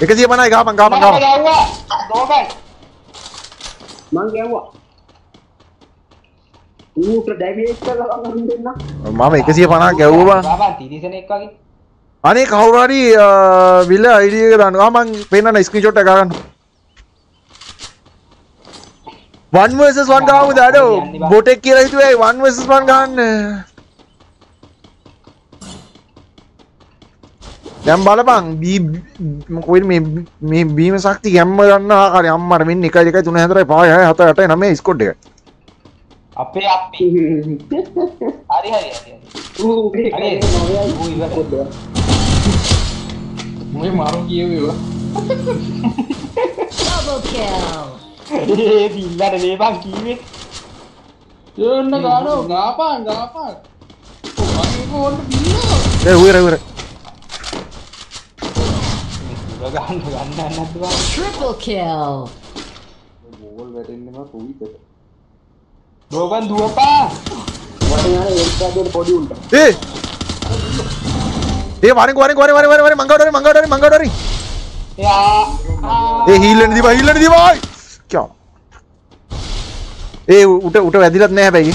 150යි ගහපන් ගහපන් ගහපන්. ගැව්වා දෝකන් මං ගැහුවා ඌට ඩැමේජ් කරලා ගන්න දෙන්න. මම 150 ගැව්වා. බං බබන් තිරිසනෙක් වගේ. අනේ කවුරු හරි විල අයිඩි එක දාන්න. ආ මං පෙන්නන ස්ක්‍රීන්ෂොට් එක ගන්න 1 vs 1 ගාමුද? අඩෝ බොටෙක් කියලා හිතුවේ 1 vs 1 ගන්න දැන් බලපන් බී කොයිද මේ මේ බීම ශක්ති ගැම්ම ගන්න ආකාරය අම්මට මෙන්න 1 2 3 4 5 6 7 8 9 ස්කොඩ් එක. අපේ අපි. හරි මාරු කියවේවා. ඒ බිල්ලට මේ බං කීවේ යන්න ගානෝ ගාපාන් ගාපාන්. ඒ උයර දුර ගන්න ගන්න බං Triple kill. බෝල් වැටෙන්නවා කුවිතට දෝකන් දුවපා පොඩි උන්ට ඒ ඒ වරින් වරින් වරින් වරින් වරින් වරින් මංගවඩරි මංගවඩරි මංගවඩරි යා ඒ හීල්ලන දිවා හීල්ලන දිවා කියෝ ඒ උට උට වැදිලත් නෑ හැබැයි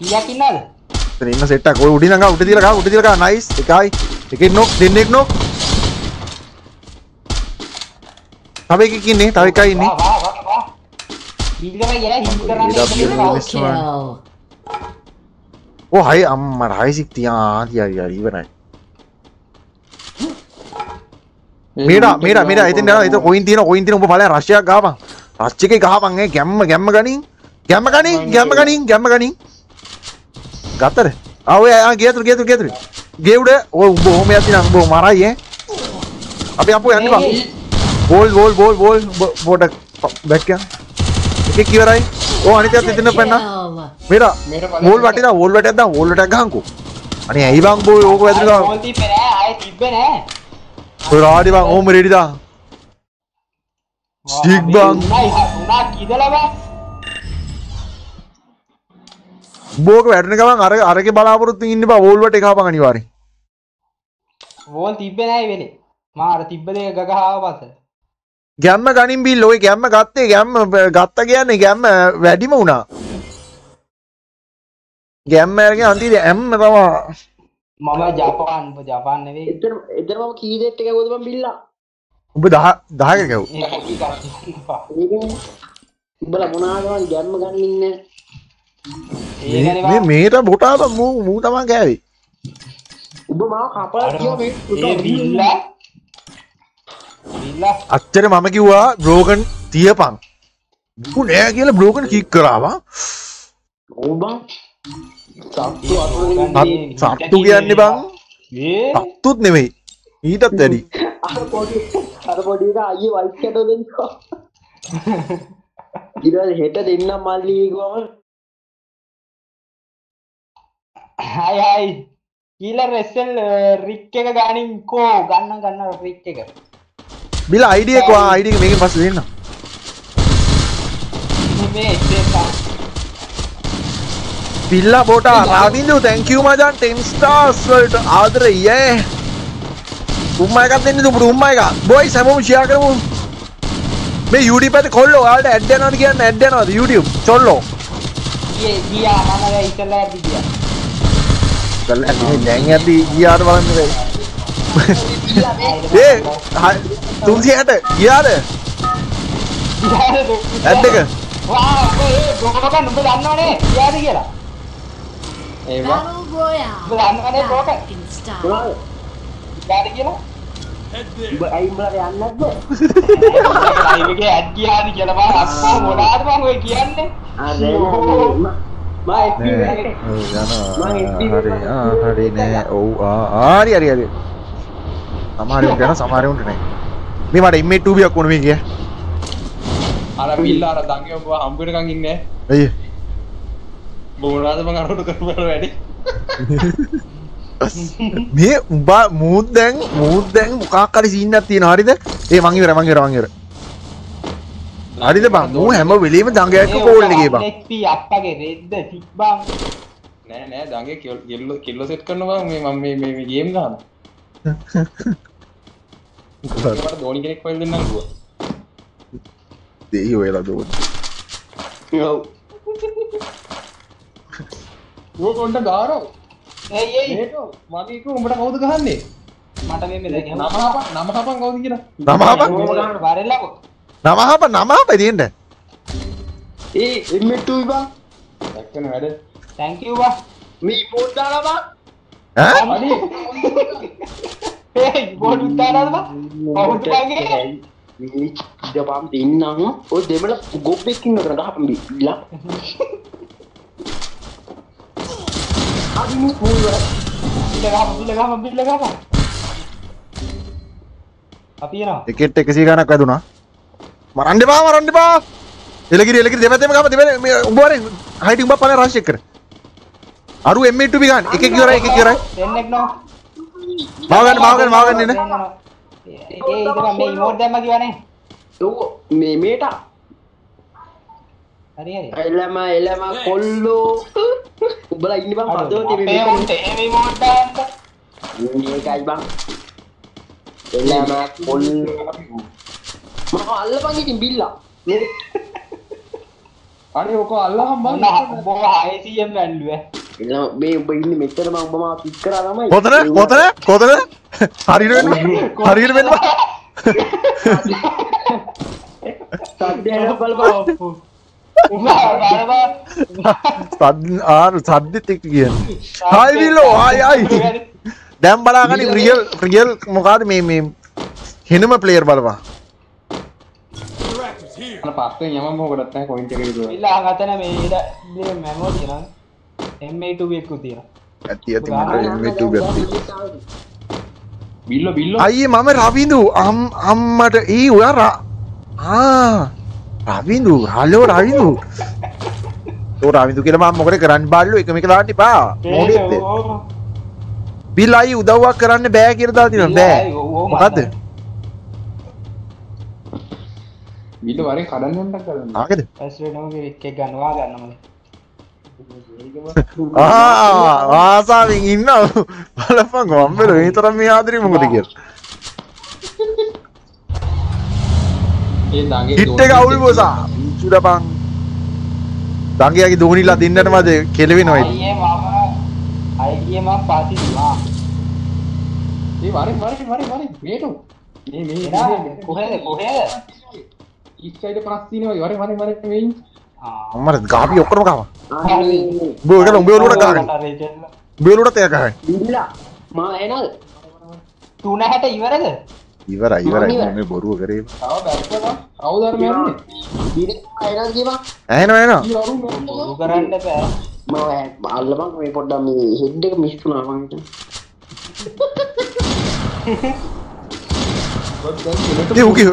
කීයක් ඉන්නවද ඉන්න සෙට් එක ඔය උඩින් නංගා උඩ තියලා ගා උඩ තියලා ගා නයිස් එකයි එකෙක් නොක් දෙන්නෙක් නොක් තව එකෙක් ඉන්නේ තව එකයි ඉන්නේ. හීල් කරලා ගියා හීල් කරන්න. ඕ හයි අම්මට හයිසික් තියා තියා තියා ඉවරයි. මේඩා මේඩා මේඩා ඉතින් යනවා ඉතින් කොයින් තියෙන කොයින් තියෙන උඹ බලයන් රෂ්‍යයක් ගහපන්. රෂ් එකේ ගහපන් ඒ ගැම්ම ගැම්ම ගනින්. ගැම්ම ගනින් ගැම්ම ගනින් ගැම්ම ගනින්. ගත්තද? ආ ඔය ආ ගියතුරු ගියතුරු ගියතුරු. ගේ උඩ ඔය උඹ ඔහම යති නම් උඹ මරයි ඈ. අපි අපෝ යන්නේ බං බෝල් බෝල් බෝල් බෝල් බෝඩ බැක් යන එකෙක් ඉවරයි ඕ අනිත් යත් ඉතින් පෙන්න Kill. මේඩා වෝල් වටිනා වෝල් වටයක් දාන්න වෝල් වටයක් ගහන්කෝ අනේ ඇයි බං බෝ ඕක ඔය රාඩි බං ඕම රෙඩි දා ස්ටික් බං බෝක වැටෙන ගමන් අර අරගේ බලාපොරොත්තු ඉන්න බා වෝල් වට එකහපන් අනිවාර්යෙන් වෝල් තිබ්බේ නෑ වෙලේ මා අර තිබ්බ දෙක ගගහාව පස්සේ ගැම්ම ගනින් බිල් ඔය ගැම්ම ගත්තේ ගැම්ම ගත්ත කියන්නේ ගැම්ම වැඩිම වුණා. ගැම්ම අරගෙන අන්තිමේ ඇම්ම තමා. මම ජපාන් උඹ ජපාන් නෙවෙයි. එතන එතන මම කී දෙට් එක ගොඩ මම බිල්ලා? ඔබ 10 10ක ගැව් උඹලා මොනාගමන් ගැම්ම ගන්න ඉන්නේ? මේ මේට බොටාව මූ මූ තමා ගෑවේ උඹ මාව කපලා කියව මේ බිල්ලා අච්චර මම කිව්වා බ්‍රෝගන් තියපන්. බු නෑ කියලා බ්‍රෝගන් කික් කරාවා. සත්තු කියන්නේ බං. ඒ සත්තුත් නෙමෙයි. ඊටත් පස්සේ හෙට දෙන්නම් මල්ලි ගිහුවම හයි කීලර් එස්එල් රික් එක ගානින් කෝ ගන්න ගන්න රික් එක බිල අයිඩිය එක අයිඩිය එක මේකෙන් පස්සේ දෙන්න පිල්ලා බෝටා රාවින්දු thank you මචං 10 stars වලට ආදරේ යේ උම්මා එකක් දෙන්න දුඹුරු උම්මා එක බොයිස් හැමෝම ෂෙයා කරමු මේ YouTube එකේ කොල්ලෝ ඔයාලට ඇඩ් යනවාද කියන්නේ ඇඩ් යනවාද YouTube චොල්ලෝ දැන් යද්දි ගියාට බලන්න බැයි. ඒ 360 ගියාද? ඇඩ් එක. වා ඔය ගොකකන් උඹ දන්නවනේ කියාද කියලා. ගොකකන් In style. කියාද කියලා. උඹ ඇයි උඹලට යන්නේ නැද්ද? ලයිව් එකේ ඇඩ් කියාද කියලා බා අක්කා මොනාද මං ඔය කියන්නේ. හරි. ආ හරි නෑ. ඔව් ආ හරි හරි හරි. සමහරවුන්ට යන සමහරවුන්ට නෑ. මේ මට ඉමේජ් 2 බියක් ඕන මේ කිය. අර බිල්ල අර දඟේ ඔබ හම්බ වෙනකන් ඉන්නේ අයියේ. බෝනාද මං අරකට කරපු වැඩි මේ උඹ මූත් දැන් මූත් දැන් මොකක් හරි සීන් එකක් තියෙනවා හරිද? ඒ මං ඉවර මං ඉවර මං ඉවර. හරිද බං? මූ හැම වෙලෙම දඟයක කෝල් එකේ බං. XP අප්පගේ රෙද්ද ටික් බං. නෑ නෑ දඟේ කෙල්ල කෙල්ල සෙට් කරනවා මේ මම මේ මේ ගේම් ගහන දෝනි කෙනෙක් හොයලා දෙන්නම් කිව්වා දෙයි ඔයලා දෝන. ඔව් කොණ්ඩ ගාරෝ එයි එයි මේකෝ මගේ උඹට කවුද ගහන්නේ මට මේ නම හපන් නම හපන් කවුද කියලා නමහප ගහන්න බාරෙල්ලකෝ. නමහප නමහප දෙන්න. ඒ එම්මෙට්ටු විබා දැක්කන වැඩ you බා. මේ පොඩ් දාලා බා බෝඩ් උත්තරාද බා. කවුද බංගේ? මේ ඉදපම් දෙන්නම් ඔය දෙමළ ගොබ්බෙක් ඉන්නතර ගහපම් බිලා අදි මු මූල් වල බිල්ල ගහපන් බිල්ල ගහපන් බිල්ල ගහපන්. අපි එනවා. ටිකට් 100 ගණක් වැදුනා. මරන්න එපා මරන්න එපා. එලගිරි එලගිරි දෙපැත්තෙම ගම දෙපැත්තේ මේ උඹ වරේ හයිට් උඹ පණ රෂ් එක කර. අරු M2 බි ගන්න. එකෙක් ඉවරයි එකෙක් ඉවරයි. දෙන්නෙක් නෝ. මාව ගන්න මාව ගන්න මාව ගන්න නේ. මේ ඉමෝට් දැම්ම කිව්වනේ. ඔව් මේ මේට හරි හරි. එළම එළම කොල්ලෝ උඹලා ඉන්න බං පදෝට. මේකයි බං එළම කොල්ලෝ මම අල්ලපන් ඉතින් බිල්ලා අනේ ඔක අල්ලහම් බං බෝ 600ම් වැල්ලුවේ. එළම මේ උඹ ඉන්නේ මෙතන මම උඹ මාව පික් කරා තමයි කොතන? කොතන? කොතන? හරියට වෙන්න හරියට වෙන්න සද්දේ බලපන්. උඹා බලවා. සද්ද ආර සද්දෙත් එක්ක කියන්නේ. හායි විල්ලෝ හායි හායි දැන් බලාගනි රියල් රියල් මොකද මේ මේ හෙනම ප්ලේයර් බලපන් අන පස්සේ යමම මොකටත් නැහැ කොයින්ට් අතන මේ මැමෝ තියෙනවා. MA2 එකකුත් තියෙනවා. ඇති ඇති මට M2 ගත්තා බිල්ල බිල්ල. අයියේ මම රවිඳු. අම් අම්මට ඒ ඔයා රවිඳු. හලෝ රවිඳු. ඔය රවිඳු කියලා මම මොකද කරන්න? බල්ලෝ එක මේක දාන්න එපා. මොඩෙද්ද බිල් අයි උදව්වක් කරන්න බෑ කියලා දාලා තියෙනවා. බෑ. මොකද්ද? බිල්ල වරෙන් කඩන්න යන්නක් කරන්න. ආකද එක්ක ගන්නවා ගන්නමද. ආ ආසාවෙන් ඉන්න බලපන් ගම්බල මේ තරම් මේ ආදරේ මොකද කියලා? ඒ දඟේ හිට් එක අවුල් බොසා. චුඩපන් දංගයාගේ දෝනිලා දෙන්නටමද කෙලවෙනවා ඉතින් අයියේ මම අයියේ මම පාති. ඒ වරෙන් වරෙන් වරෙන් වරෙන්. මේටු. මේ මේ එනවා කොහෙද කොහෙද? ඉස්සයිඩ පස් තියෙනවා වරෙන් වරෙන් අම්මට ගාපි ඔක්කොම කාවා උඹ ඔයගල උඹ ඔලුවට ගහගන්න උඹ ඔලුවට තේ ගහගන්න බිල්ලා මා එනද තුන හැට ඉවරද? ඉවරයි ඉවරයි. මේ බොරුව කරේ. තව බැස්කම කවුද අර කරන්න බෑ. මම අල්ලපන් මේ පොඩ්ඩක් මේ හෙඩ් එක මිස් වුණා මං හිතන්නේ. ඒ උගේ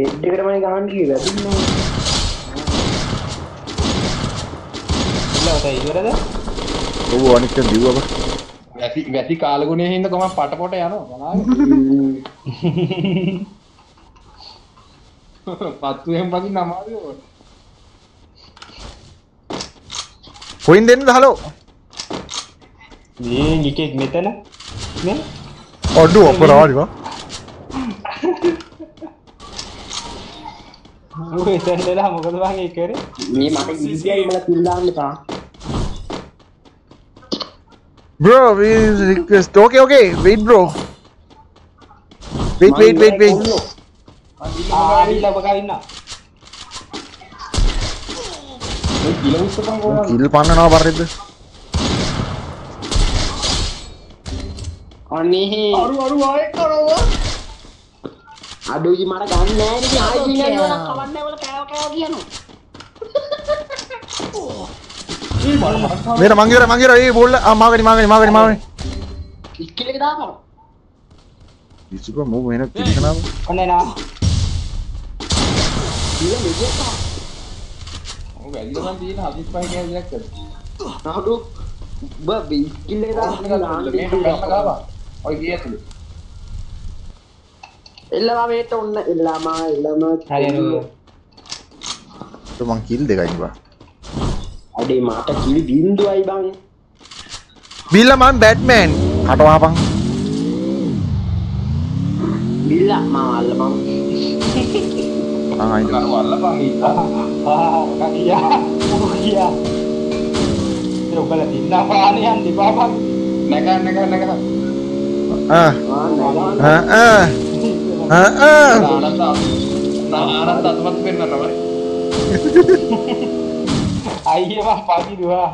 අනාද. හෙඩ් එකට මම ගහන්න කිව්වා වැදුනා ඉල්ල ඔතේ ඉවරද? ඔව් අනිත් එක දිව්වා බා වැසි වැසි කාලගුණේ හින්දා කොහම පටපොට යනවා බලන්න පත්තුවෙන් පදින්න අමාරුයි කොයින් දෙන්නද හලෝ මේ නිකෙක් මෙතන. මේ ඔඩු අපරාරිවා ඌ එතෙන් වෙලා මොකද බං ඒ කරේ මේ මට ඉන්දියාවේ මල කිල් දාන්න එපා. Bro, we request. Okay, okay. Wait, bro. Wait, wait, wait, wait. ආ ඊළඟ ඔබ කවින්න කිල් පන්නනවා පරිද්ද? අනේ අඩුයි මට ගන්න නෑ නේ ආයි කියනවා කවන්නේ වල කෑව කෑව කියනවා. මේර මංගිර මංගිර ඒ බෝල්ල ආ මාගනි මාගනි මාගනි මාගනි. ඉස්කිල් එක දාපන්. ඉස්සුක මෝ වෙන පිළිකනාව. ඔන්න එනවා නහඩු ඔබ ඉස්කිල් එක දාපන්. එල්ලවා මේට ඔන්න එල්ලාමා එල්ලම හරියට මං කිල් දෙකයි බා. අඩේ මට කිල් බින්දුවයි බං. බිල්ල මං බැට්මෑන්. කට වහපන්. බිල්ල මා අල්ල බං. ආ අයිද. ආ කකියා ඌ කියා ඒ ඔබලා දින්නා පානේ යන් දිපා බං ආ ආ නෑ ආ ආ ආ ආ අයියේ මං පගිදුවා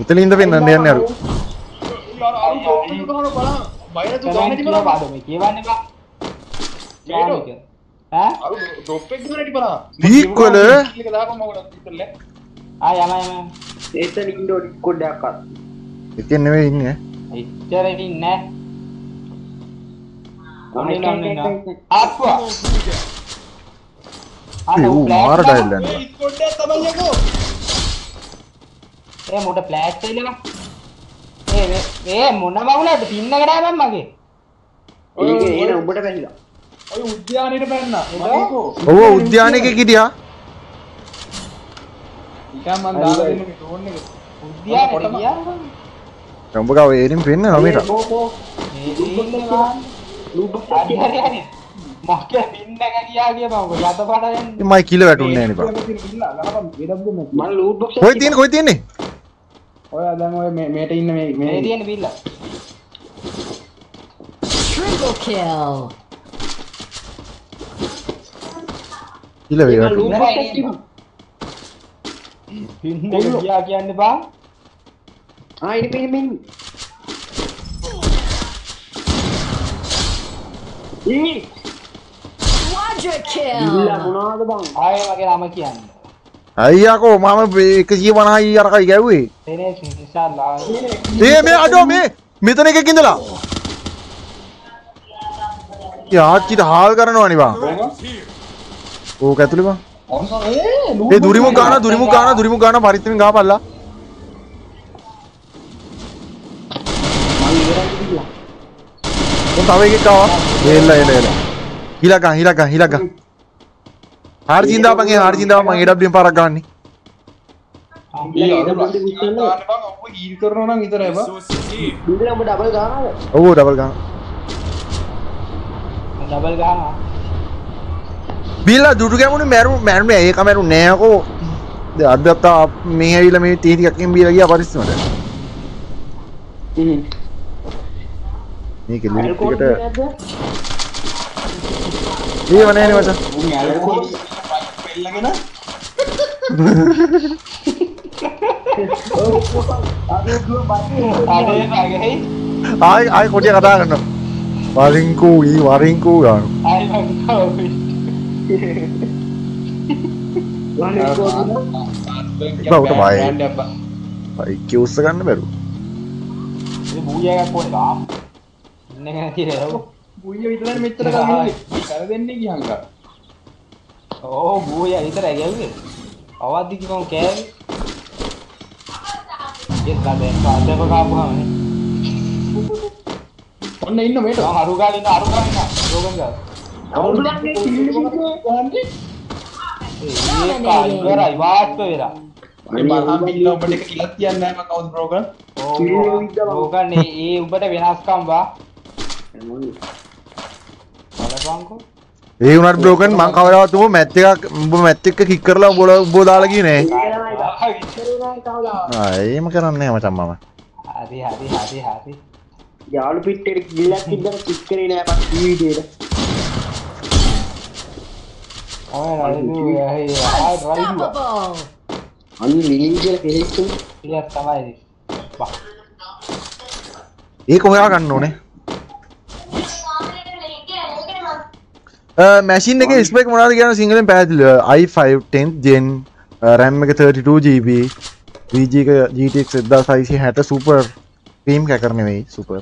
උතලින්ද පෙන්වන්න යන්නේ අරු. බලන්න කියලා පාද මේ කියවන්නේ බං යානික ඈ පීක් වල ආ යම යම එතන ඉන්ඩෝ ඩිස්කෝඩ් එකක් එකෙන් නෙවෙයි ඉන්නේ. එච්චර ඉන්නේ ඔන්න ඔන්න ඔන්න ආප්පුවා ඒ මාර ඩයල් යනවා. ඒ ඒ මොන මගුලද පින්න කරා මම මගේ ඒක එන උඹට බැහිලා ඔව් උද්‍යානයක හිටියා. උද්‍යානෙට ගියා උඹ ගාව එරින් පෙන්න නමිට. මේ ඉන්නේ වාන් හරි හරි හරි. මගේ පින්න එක ගියා කිය මම යතපඩ යන්නේ මයි කිල වැටුන්නේ නේ ලූට් බොක්ස් කොයි තියෙන්නේ කොයි තියෙන්නේ? මේ තියෙන බිල්ල. Triple kill. කිල වේ පින්න එක ගියා කියන්නේ බං. ආ ඉනි මෙහෙම නම කියන්නේ අයියාකෝ මම 150යි අරකයි ගැව්වේ. තේනේ ඉන්ෂාල්ලා ඒ මේ අඩෝ මේ මෙතන එකක ඉඳලා. යාච්චිට හාල් කරනවනේ බං. ඕක ඇතුලේ බං. ඒ දුරිමුක් ගාන දුරිමුක් ගාන දුරිමුක් ගාන පරිත්තමින් ගහපල්ලා. තව එකෙක් ආවා. එල්ල එල්ල එල්ල. හිලග හිලග හිලග. හාර ජින්දාපන් ඒ හාර ජින්දාපන් මම AWM පාරක් ගන්නනේ. ඉල්ල උඹ ඩබල් ගානද ඔව් ඩබල් ගන්න. ඩබල් ගහනවා බිල්ලා දුටු ගැමුණේ මැරු මැරුනේ ඒක මැරු නෑකෝ. දැන් අද අත්තා මේ ඇවිල්ලා මේ තී ටිකක්ෙන් බීලා ගියා පරිස්සමට. මේක ලිමිට් එකට ඒව නෑනේ මචං. අඩේ මගේ ආයි ආයි කොටිය කතා කරනවා. වරින්කෝ ඊ වරින්කෝ ගන්න. ආයි මං කවි බවට බයයි. අයි කිව්ස් ගන්න බැරුව. ඒ බූයයක් කොහෙද ආ ඉන්න. එක නැති රේව ඕ බූය විතර ගැව්වේ අවද්දි කිව්වම කෑවේ. ඒ ගලෙන් පාදක කාපුවාම නේ. ඔන්න ඉන්න මේට මම අරු ගාලා ඉන්න අරු ගාලා ඉන්න රෝගන් ගාලා ඒ ඒක ඉවරයි වාට්ට වෙලා. මේ ඔබට කිලක් කියන්නේ නැහැ මම කවුද බ්‍රෝකර් රෝගන් ඒ ඒ උඹට වෙනස්කම් වා බලපංකෝ ඒ වුණට බ්‍රෝකන් මං කවදාවත් උඹ මැච් එකක් උඹ මැච් එක කික් කරලා උඹ උඹ දාලා ගියේ නෑ. ආ එහෙම කරන්නේ නෑ මචං මම. හරි හරි හරි හරි. යාළු පිට්ටේට ගිල්ලක් ඉඳලා චික් කරේ නෑ පස් වීඩියෝට ඔය රයිදු ඇහි ආයි රයිදු Unstoppable. අන්න මිලී කියලා කෙනෙක්තු ඉලියක් තමයි. ඒක හොයා ගන්න ඕනේ මැසින් එක ස්පෙක් මොනාද කියන සිංහලෙන් පැදිල i5 10 ජෙන් රැම් එක 32GB VG එක GTX 1660 සුපර් ක්‍රීම් කැකර නෙවෙයි සුපර්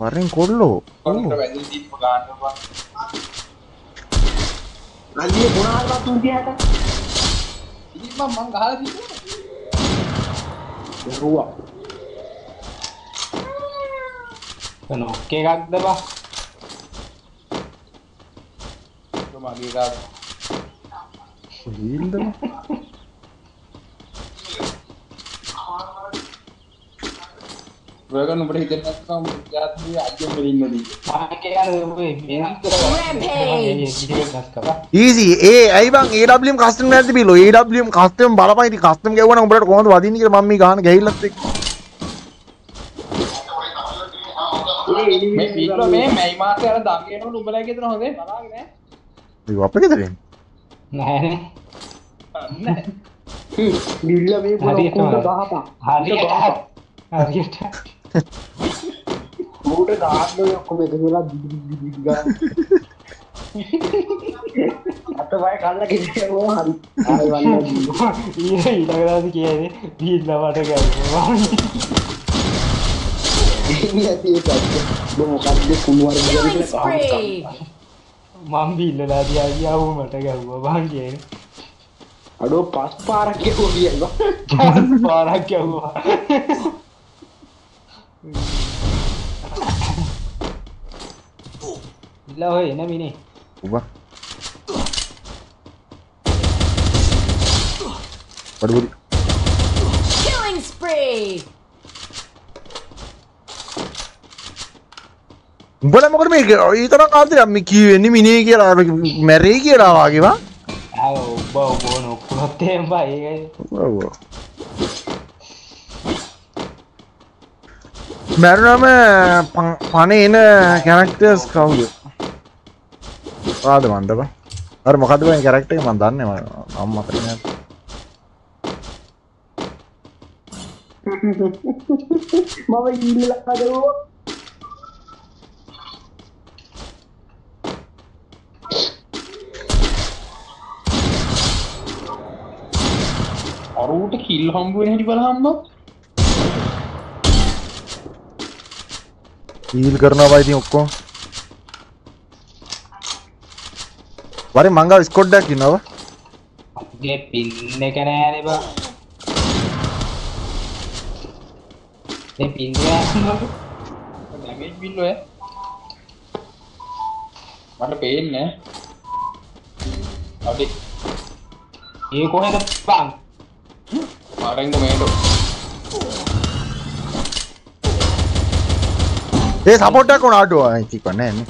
වරෙන් කොල්ලෝ. වැදින් දීප ගන්නවා. අල්ලිය මොනාදවත් තුන්තියට ඉතින් මම මං ගහලා තිබුණා දරුවා නොක් එකක්ද බා මගේ යාත්‍රි අයියෝ මෙලින්නදී මම කියන්නේ ඔය Rampage. ඊසි ඒ ඇයි බං ඒඩම් කස්ටම් නැති පිලෝ ඒඩම් කස්ටම් බලපයිති කස්ටම් ගැවන උඹට කොහොමද වදින්න කියලා මම මේ ගහන ගහිල්ලත් එක්ක මේ පිට්ටෝ මේ මැයි මාසේ අර දඟේනවලු උඹලා ගෙදර හොඳේ බලාගෙන. අපේ ගෙදරින්? නෑනේ අන්න. ගිල්ල මේ. පොරොක්කුන්ට ගහපන්. හරියට. මූට ගාන්න ඔක්කොම එක වෙලා දිදි දිදි ගන්න. අත වය කල්ල ගෙදරම හරි. ආයි වන්න ඊ ඊළඟට කියන්නේ බීල්ලවට ගැව්වා ඇති ඒකත් මොකක්ද කුණුවර Killing spree. මම බිල්ලලා දිහා ගියාව මට ගැව්වා බං කියන්නේ අඩෝ පස් පාරක් ගෙවුවා කියනවා පාරක් ගැව්වා ඉල්ල ඔය එන මිනේ උබ පඩුපුරි Killing spree. උඹල මොකද මේක? ඊතර කාදර මේ කියවෙන්නේ මිනේ කියලා මැරේ කියලා වාගේවා ආ ඔබ ඔබ නොකුණොත් එහෙම බා ඒකයි මැරුණම පන එන කැරක්ටර්ස් කවුද? පාද මන්දබ අර මොකද කැරක්ට එක මන් දන්න අම්ම කරන මම ඉල්ලලා අරුට කිල් හම්බ වෙන හැටි බලහම්බ ඊල් කරනවා බයිති ඔක්කෝ වරි මංගා ස්කොඩ්ඩක් ඉන්නවා? ගේ පින්න එක නෑනේ බා. ඒ පින්න ඩැමේජ් බිල් ඔය. මට පේන්නේ. අපි ඒ කොහෙද? බං මාරෙන්ග මේඩෝ ඒ සපොට්ටක් වුණ අඩුව ඇති කන්න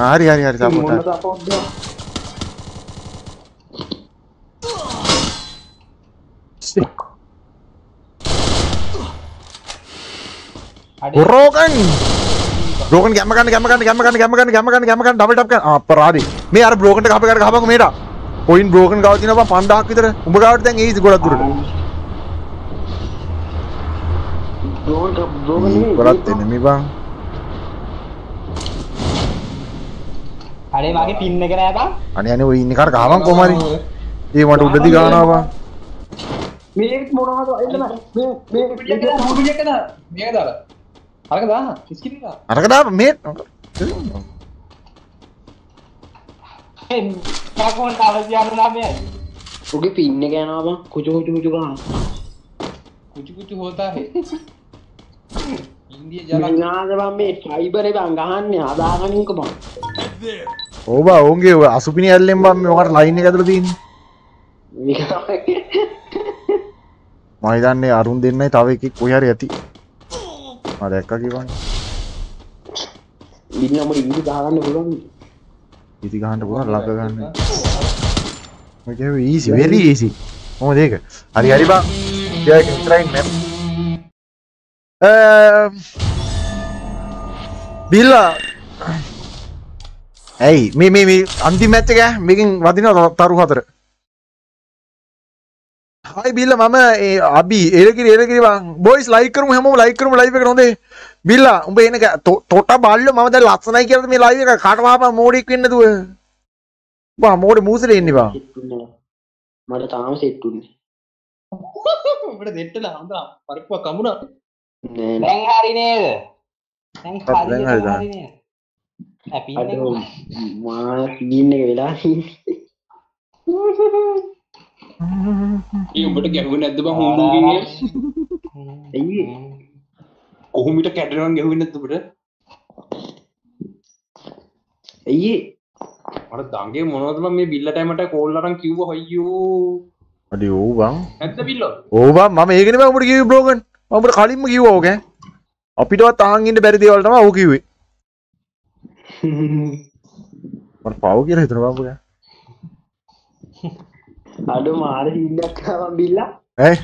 හරි හරි හරි මොන සපොට අඩේ රෝගන්! රෝගන් ගැමගන්න ගැමගන්න ගැමගන්න ගැමගන්න ගැමගන්න ගැමගන්න ඩබල් ටැප් කරන අපරාධි මේ අර බ්‍රෝකන්ට කප කර ගහපන්කො මේට. පොයින්ට් බ්‍රෝකන් ගාව තියෙනවා 5000ක් විතර. උඹ ගාවට දැන් ඒසි ගොඩක් දුරට ගොඩත් එනමි බං අනේ මගේ පින්න එක නෑ බං අනේ අනේ ඔය ඉන්න කාර ගහවන් කොහමරි ඒ මට උඩදි ගහනවා බං මේ මොනවද එන්න මේ මේ පිටියක මුඩු එක දාලා මේක දාලා අරක දාන්න ස්කින් එක අරක දාපන් මේ ඒ තාකොන් තාවස් යන්න නම් මේ ඔගේ පින්න එක යනවා බං කුචු කුචු කුචු ගන්න කුචු කුචු හොතා හේ ඉන්දිය ජනාද බම් මේ ෆයිබර් එක ගහන්නේ හදාගනින්ක බං ඕබ ඔවුන්ගේ අසුපිනි ඇල්ලෙන් බම් මොකට ලයින් එක ඇතුළ තියෙන්නේ. මයිදන්නේ අරුන් දෙන්නයි තව එකෙක් කොහරි ඇති. මම දැක්කා කිව්වනේ. ඉන්නම ඉන්දි ගහගන්න පුළුවන් ඉති ගහන්න පුළුවන් ලක ගන්න. මගේ ඊසි වෙරි ඊසි මොකද ඒක? හරි හරි බා. ඒක ට්‍රයින් මැම් බිල්ලා. ඇයි? මේ මේ මේ අන්ති මැච්චක මේකින් වදින තරු හතර. හයි බිල්ල මම ඒ අබි ඒරකිරි ඒරකිරිවා බොයිස් ලයිකරම හැම ලයිකරම ලයික නොදේ බිල්ලා උඹ එනක තොට බල්ල මද ලක්සනයි කරද මේ ලයික කටවාප මෝඩෙක් වෙන්න දුව. බා මෝඩ මූසර එන්නවා මට තාම සෙට්ටුන්නේ උඹට දෙට්ටලා හොඳ පරිප්පුවක් කමුණා දැන් හරි නේද? දැන් හරි මා ගීන්න එක වෙලා ඒ උඹට ගැහුවේ නැද්ද බං ඇයි? කොහොමිට කැඩරවන් ගැහුවේ නැද්ද උඹට? ඇයි? මට දංගේ මොනවද බං මේ බිල්ලට මට කෝල් අරන් කිව්වා? අයියෝ. අඩි ඕ බං. නැද්ද බිල්ලෝ? ඕබා මම ඒකන මට කිව බ්ලෝගන් මට කලින්ම කිව ඕක. අපිටවත් අහන්ගින්ට බැරි දේවල්ටම ඕ කිවේ පව් කියලා හිතන බාපුක අඩු මාර හින්නක්කාවන් බිල්ලා. ඇයි?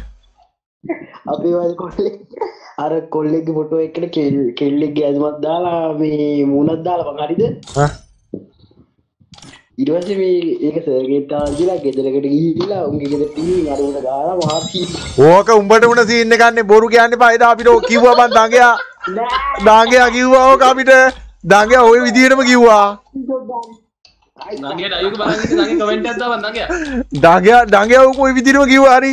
අපේ කොල්ලෙ අර කොල්ලෙක් පොටෝ එකට කෙල් කෙල්ලෙක් ඇතුමත් දාලා මේ මුණත් දාලා පං ඉටවස මේ ඒක සර්ගෙට්ටාජලා ගෙදරකට ගිහිලා උන්ගේ ගෙදර තිී අරුට ගාලා වාපී ඕක උඹට උන සින්න කන්න බොරු කියන්න පයිද අපිට කිව්වබන් දඟයා. දාගයා කිව්වා ඕක අපිට. දඟය ඔය විදිහටම කිව්වා. දඟයා. දඟයා ඕක ඔය විදිහටම කිව්වා හරි.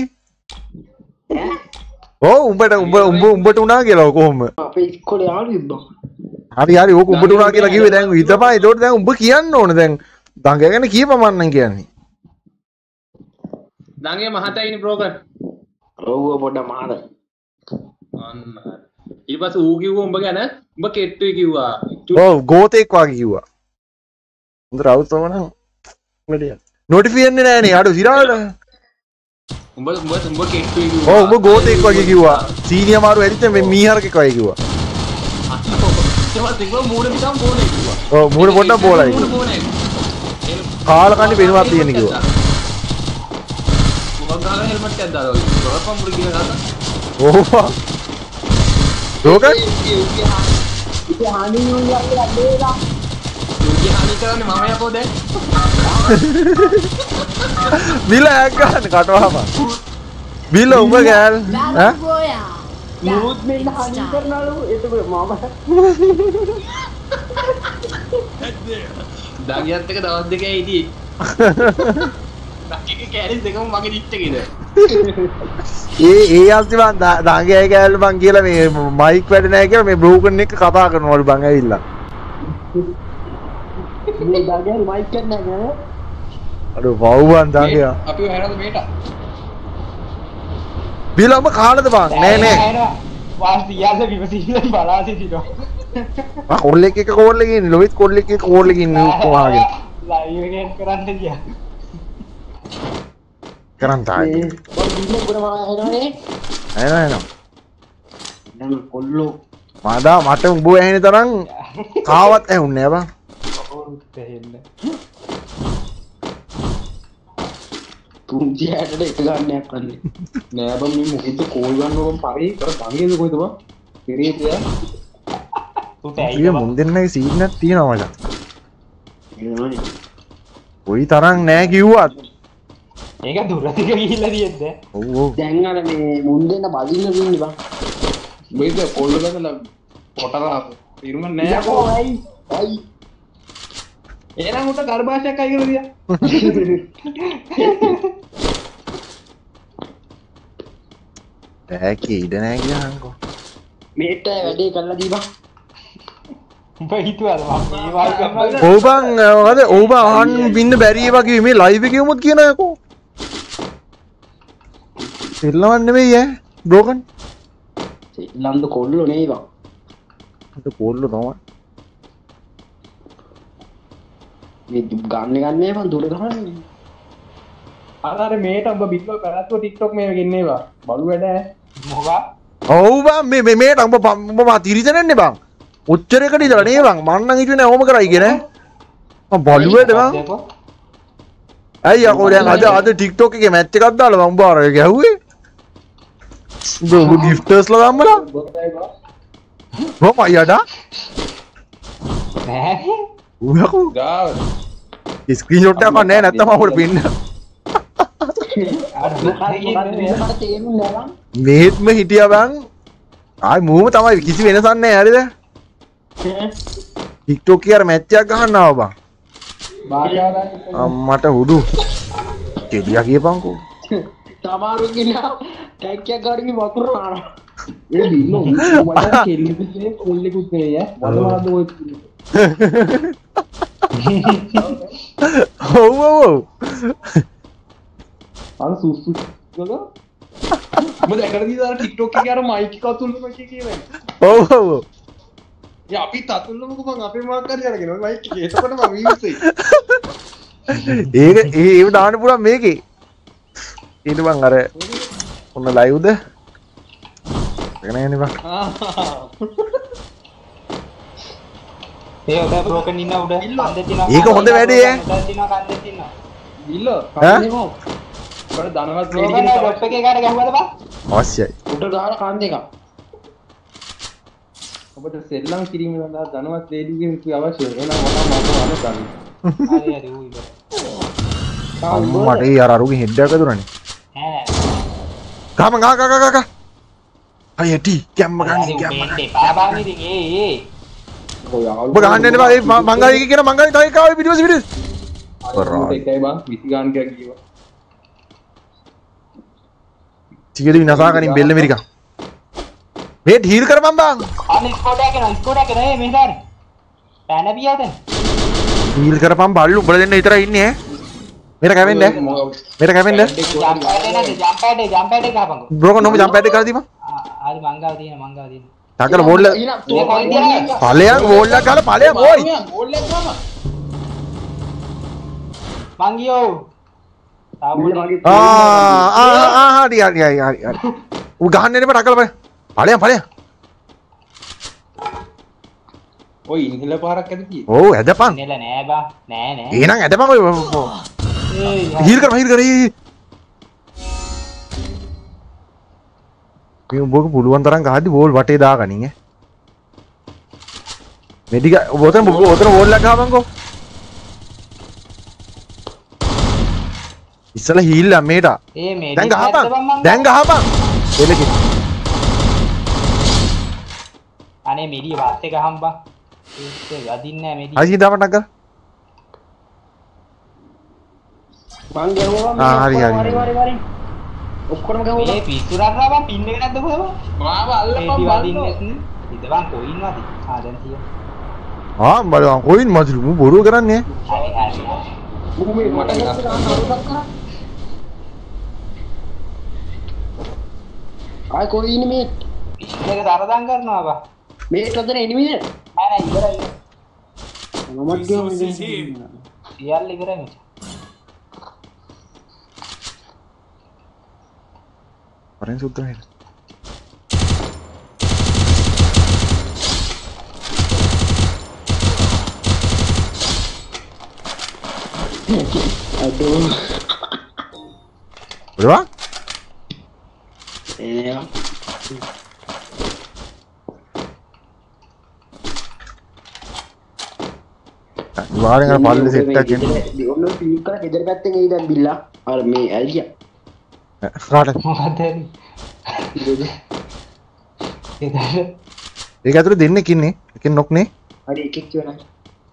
ඕ උඹට උඹ උඹ උඹට උනා කියලා කොහොම? අපේ ඉස්කොල ඉබ්බා හරි හරි ඕක උඹට උනා කියලා කිව්වේ දැන් හිතපන්. ඒතකොට දැන් උඹ කියන්න ඕන දැන් දඟයා ගැන කියපමන්නම් කියන්නේ. දගේ මහතයිනි බ්‍රෝකර්. ඔව්ව පොඩ මාර ඊට පස්සේ ඌ කිව්වා උඹ ගැන උඹ කෙට්ටුයි කිව්වා. ඔව් ගෝතෙක් වගේ කිව්වා. හොඳ රවුතවනම් නොටිෆියන්නේ නෑනේ අඩු සිරාට උඹ උඹ උඹ කෙට්ටුයි කිව්වා. ඔව් උඹ ගෝතෙක් වගේ කිව්වා. සීනිය මාරු ඇරිච්ච මේ මීහරකෙක් වගේ කිව්වා. ඒවත් තිබ්බ මූණ පිටම් බෝනේ කිව්වා. ඔව් මූණ පොඩ්ඩක් බෝලයි කිව්වා බෝනේ කාලකන්ඩි පෙනුමක් තියෙන කිව්වා. මොකක් ගාලා හෙල්මට් එකක් දාලා ඔය රොපම් මුල කියලා දාලා ඕවා. ලෝක? ඉති හානියෝ යල්ලා දේලා ඌගේ හානි කරන්නේ මම යකෝ දැන්. බිල ඇක් ගන්න කටවාම බිල උඹ ගෑල් ඈ? මුත් මෙන්න හානි කරනලු එතකොට මම දගියත් එක දවස් දෙකයි හිටියේ. කෑලි දෙකම මගේ දිට්ටකිද ඒ ඒ අස්තිවන් දගේ කෑල්ල බං කියලා මේ මයික් වැඩ නෑ කියලා මේ බ්‍රෝකන් එක කතා කරනවලු බං ඇවිල්ලා. මේ දගල් මයික් කරන්න නෑ අඩු පව්බන් දගයා අපි හැරද මේට. බිල උඹ කාලද බං? නෑ නෑ වාස් දියාස විමසිල්ල බලා සිටිනවා. ආ, කොල්ලෙක් එක කෝල්ලකින් ලොවිත් කොල්ලෙක් එක කෝල්ලකින් ලයිගෙන් කරන්න කිය කරන් තායි බින්න ගුණ මාහනනේ ඇන එනම් කොල්ලෝ. මදා මට උඹ ඇහෙන තරම් කාවත් ඇහුන්නේ බං තුන්ති හැටට එක ගන්නයක් කන්නේ නෑ බං මේ මොකෙද කෝල් ගන්න ඕම් පරි කර සංගේද කොයිද බං පෙරේතයා ඇයි මුන් දෙන්නගේ සීනක් තියෙනවා මචං ඒනනේ කොයි තරම් නෑ කිව්වත්. ඒක දුරතික ගිහිල්ල තියෙද්ද ඔව් ඔව්. දැන් අර මේ මුන් දෙන්න බලින්න ඉන්නේ බං බයිද කොල්ල ගදලා පොටලා පිරුම නෑ. යකෝ ඇයි එනම් උට ගර්භාෂයක් අයි කියලා දියා ඈකේ ඉඩ නෑ කියලා හංකෝ මේට වැඩේ කරලා දීබා ඕබන් හද ඕබ අහන් බින්න බැරිය වගේ මේ ලයිව කියමුත් කියනකෝ එල්ලවන්න නෙවෙයි ඈ බ්‍රෝකන්. ලන්ද කොල්ලෝ නේවා. කොල්ල තම මේ ගන්න ගන්නේ මන් දුර ගහන්නේ. අර මේට උඹ බිල්ල පැරත්ව ටික්ටොක් මේ ගෙන්නේවා බලු වැඩ මොකා? ඔව්බ මේ මේට අඹ පම්බ තිරිසනෙන්නේ බං. උච්චරයකට ඉඳලා නේ බං. මන්න නම් හිතුවේ නෑ ඕම කරයි කියන බොලිවුඩ් බං. ඇයි දැන් අද අද TikTok එකේ මැච් එකක් දාලා මම බාර ගැහුවේ? උඹ උඹ ගිෆ්ටර්ස්ලා දාම්මලා කොහොම අයියඩා නෑ උයකෝ ගාව ස්ක්‍රීන්ෂොට් එකක් නෑ නැත්තම් අපුට පින්න මෙහෙත්ම හිටියා බං ආයි මූම තමයි කිසි වෙනසක් නෑ හරිද TikTok එකේ අර මැච් එකක් ගහන්න ආවා බං අම්මට හුදු කෙඩියා සමහරු කියනවා ටැක්කියක් ගාඩින් වතුර නාන ඒ මට කෙල්ලෙකුත් කොල්ලෙකුත් නේ ඈ මොනවද ඔය ඔව් ඔව් අර සුස්සු ගල ඔබ දැකලා තියෙනවද අර TikTok එකේ අර මයික් එක අතුල්ලම කියන්නේ ඔව් ඔව්. යා අපි තතුල්ලමුකෝ මං අපේ මාක් කරේ අරගෙන මයික් එකේ එතකොට මම එයි ඒක ඒ ඒව දාන්න පුළුවන් මේකේ ඊට බං අර ඔන්න ලයිව්ද එකන යන්නේ බං ඒ උඩ බ්‍රෝකන් ඉන්න උඩ කන්දේ තියනවා ඒක හොඳ වැඩේ ඈ. කන්දේ තියනවා කන්දේ තියනවා. බිල්ල ඈ? කන්නේකෝ බඩ ධනවත් ලේඩි කෙනෙක් ඩොප් එකේ කාට ගැහුවද බං? අවශ්‍යයි. උඩ ගහන කන් දෙකක් ඔබට සෙල්ලම් කිරීම සඳහා ධනවත් ලේඩි කෙනෙක් අවශ්‍යයි. එහෙනම් මොනවා මම අර ගන්න හරි හරි ඌ ඉවර අම්මට ඒ අර අරුගේ හෙඩ් එකක් දුරනේ. නෑ ගම ගා ගා ගා ගා. අයිය ටී කැම්ම ගන්න කැම්ම උඹෙන්ට එපා බං ඉතින් ඒ ඒ ගහන්න එන්න බා මංගලයි කියන මංගලයි තව එකව පිටිපස්ස පිටිපස්ස. ඌට එකයි බං 20 ගාන කියලා කිව්වා. ටිකද විනාසා ගනින් බෙල්ල මෙරිකා මේ ඩීල් කරපන් බං. අන්න ස්කෝඩ් එක නෝ ස්කෝඩ් එක නේ මේ දාන පැන පියාද? ඩීල් කරපන් බල්ලු උඹලා දෙන්න විතරයි ඉන්නේ ඈ. මෙර කැවෙන්න මෙර කැවෙන්න. බ්‍රෝකන් නොම ජම්ප් පැඩ් එක කරලා දීපන්. ආ හරි මංගාව තියෙන මංගාව තියෙන ටකල බෝල්ල මේ කොයි තියන්නේ ඵලයන් බෝල්ල ගාලා ඵලයන් ඕයි ඕල්ලක් ගම මංගියෝ. තාම ආ ආ ආ හරි හරි හරි හරි හරි. උ ගහන්න එන්න බා ටකල බය ඵලයන් ඵලයන් ඔය ඉන්හිල පාරක් ඇද කී ඔව් ඇදපන්. නෙල නෑ බා. නෑ නෑ. එහෙනම් ඇදපන් ඔය ඒයි උඹක පුළුවන් තරම් ගහද්දි බෝල් වටේ දාගනින් ඈ. මෙඩික ඔතන ඔතන බෝල් එකක් ගහපන්කෝ. ඉස්සලා හීල් මේට. දැන් ගහපන්. දැන් ගහපන්. එලකින් අනේ මෙඩිය වාත් එක හම්බා ඒක වදින්නේ නෑ මෙඩිය. අයිසින් දාපන්නක් කර මං ගැහුවා ආ, හරි, හරි, හරි. ඔක්කොම ගැහුවා මේ පිස්සුරක් බං පින් එක නැද්ද කොහෙම මාව අල්ලපන් මෙඩි බලන්න වදින්නේ ඉත බං කොයින් වදි ආ දැන් තිය ආ බලවන් කොයින් මදුරු මු බොරුව කරන්නේ. හරි හරි. මට ගන්න. අරුතක් කරා ආයි කොයි ඉන්නේ මේ එක තරදම් කරනවා බා. මේ තොතන එනිමිද නෑ. නෑ ඉවරයි. මමත් ගියා මේ සියල්ල ඉවරයි මචං පරෙන් සුද්ද හෙට අඩෝ බොරුවා ඒ වාරෙන් අර පල්ලේ සෙට් එකක් එන්න ඔන්න ෆිල්ම් කරා ගෙදර පැත්තෙන් එයි දැන් බිල්ලා අර මේ ඇල්ගියා කාට මොකක්ද හරි ඒතර ඒක ඇතුලේ දෙන්නෙක් ඉන්නේ එකෙන් නොක්නේ හරි එකෙක් කියනවා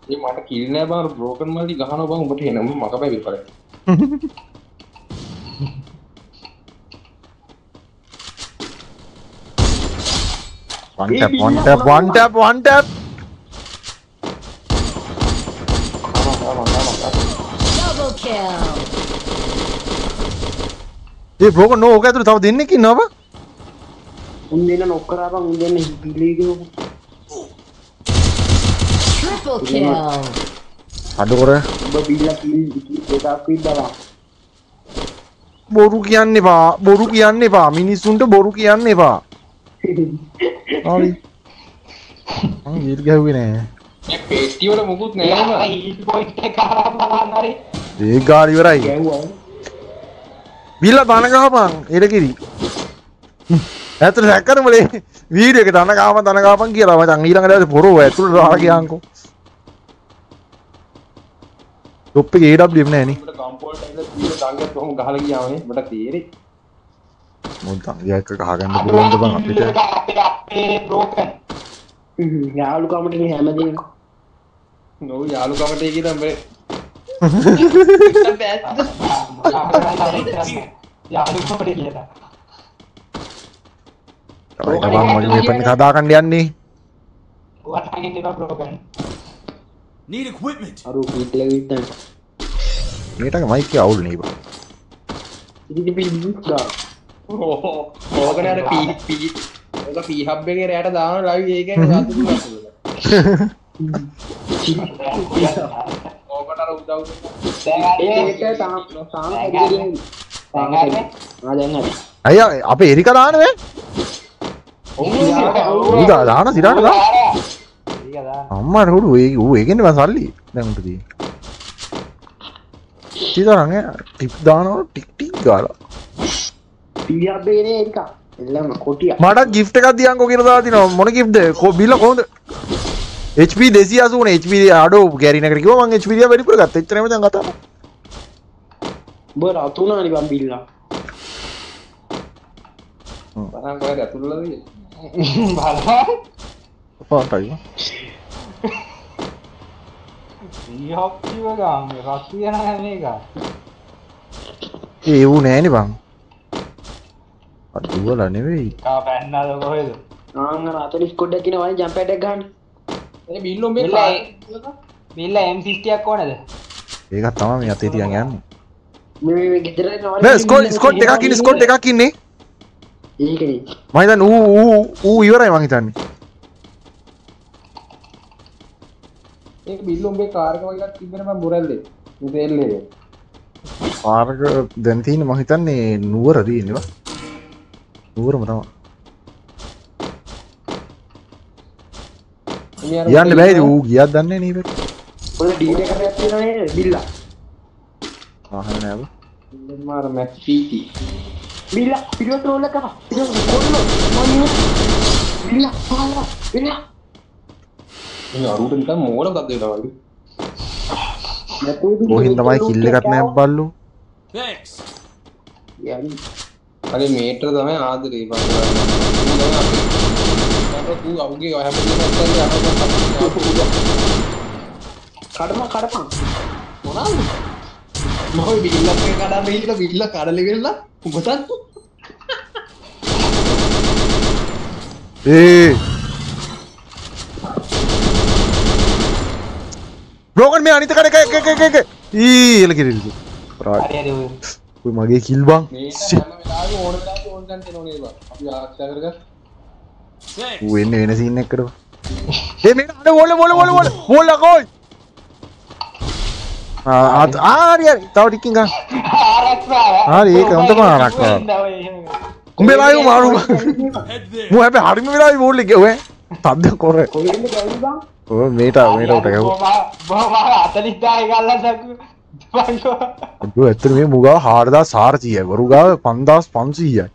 ඒ මට කිල් නෑ බං බ්‍රෝකන් මල්ලි ගහනවා බං උඹට එන උඹ මක බැවිල් කරේ one tap one tap one tap one tap ඒ බ්‍රෝකන් නෝ ඕක ඇතුලේ තව දෙන්නෙක් ඉන්නවා බා උන් දෙන්න නොක් කරා බං උන් දෙන්න බිලී ගිහුව Triple kill. අඩු කර. බොරු කියන්න එපා. බොරු කියන්න එපා. මිනිස්සුන්ට බොරු කියන්න එපා. හරි. මං ඊට ගැහුවේ නෑ. මේ පේස්ටි වල මුකුත් නෑ නේද? හීට් පොයින්ට් එක කරාපුවාම හරි. ඒ ගැව්වා බිල්ල තන ගහපන් එඩ කිරි. ඇත්තට සැක්කරමලේ වීඩියෝ එක තන ගාපන් තන ගාපන් කියලා. මචං ඊළඟ දවසේ පොරව ඇතුළට දාලා ගියාන්කෝ ටොප් එකේ AWM නෑනේ උඹට කම්පෝල් ටයිලර් දීලා සංගත් කොහොම ගහලා ගියාම නේ? උඹට තේරෙයි. මොන්තන් යක් ගහගන්න පුළුවන්ද බං අපිට? යාළුකමට හැමදීම. නෝ යාළුකමට ඒ බං මගේ වෙපන් එක හදාගන්න යන්නේ මේටක මයික් එක අවුල් නේ බං ඉදි පිල්ගා ඕ ඕකනේ අර පී පී ඕක පී හබ් එකේ රැට දාන ලයිව් ඒකෙන් උදව් අයියා අපේ එරික දානවේ දාන සිරාට දා අම්මට හුඩු ඒ ඒකෙන්ද මං සල්ලි. දැන් උන්ට තියෙන්නේ. ඉතින් ටිප් දානවා ටික් ටික් ගාලා. පියබ්බේනේ එක එල්ලම කොටිය මට ගිෆ්ට් එකක් දියන්කෝ කියලා දාලා තිනවා මොන ගිෆ්ට්ද කො බිල්ල කොහොමද HP 280 HP අඩෝ ගැරිනකට කිව්වා මං HP දිහා වැඩිපුර ගත්තා. එච්චරම දැන් කතාව උඹ රතුනානි බම් බිල්ලා බලන්න කොහෙද ඇතුළද බලන්න පාටයි. ඊහොක්කිව ගාම රස්සිය නැහැ මේක ඒ ඌ නෑනේ බං. අර දුවලා නෙවෙයි. කා පැන්නද කොහෙද? ආංග අතලිස් කොඩ්ඩක් කියන වනේ ජම්ප් ඇටක් ගන්න ඒ බිල්ලෝ M60ක් ඕනද? ඒකත් තමයි මේ අතේ තියන් යන්නේ. මේ මේ ගෙදර නෑ ස්කොට් ස්කොට් එකක් ඉන්නේ ස්කොට් එකක් ඉන්නේ. මම හිතන්නේ ඌ ඌ ඌ ඉවරයි මං හිතන්නේ. ඒක බිල්ලෝ උඹේ කාර් එක වගේ එකක් තිබ්බනේ මම බුරල්ලේ මේ තෙල්ලේ පාරක දැන් තියෙන්නේ මං හිතන්නේ නුවර තියෙන්නේ වා. නුවරම තමයි යන්න බෑද ඌ ගියක් දන්නේ නෑ නේද? ඔය ඩීඩ කරයක් තියෙනවා නේද? බිල්ලා. ආහන නෑ බං. මාර මැක්ස් පීටි. බිල්ලා පිළිවෙත් රෝල් මොන්නේ? බිල්ලා පාලා බිල්ලා. මේ අරුට නිකන් මෝඩ බද්ද වෙනවා වගේ? කොහින් තමයි කිල්ල එකත් නෑ බල්ලු. Thanks. යන්නේ. අනේ මේටර තමයි ආදරේ බං ඌ අවුගේ අත්හැරලා යනවා කඩපන් මොනවාද මම බිල්ලක් එක කඩන්න ගිහිල්ලා බිල්ල කඩලි වෙලා උඹටත් ඒ බ්‍රෝකන් මේ අනිත කඩ එක එක එක ඊ එල කිරිල්ල හරි ඔය. ඔය මගේ කිල් බං ඕන ඕන ගන්න තේරෙන්නේ බං අපි ආරක්ෂා කරගන්න එන්නේ වෙන සීන් එකකට ඒ මේක අඩ වොල වොල වොල වොල වොල කෝයි ආ ආ හරි ඒක හොඳම ආරක්ෂාව. උඹේ ලායු මාරු හැබැයි හරිම වෙලාවයි බෝල් එක ගෙවුවේ තද්ද කොර මේට මේට උට ගැහුවා බොහොම 40000 ගල්ලා සක්කු. බංකෝ. ඔය ඇත්තට මේ මුගාව 4400යි වරු ගාව 5500යි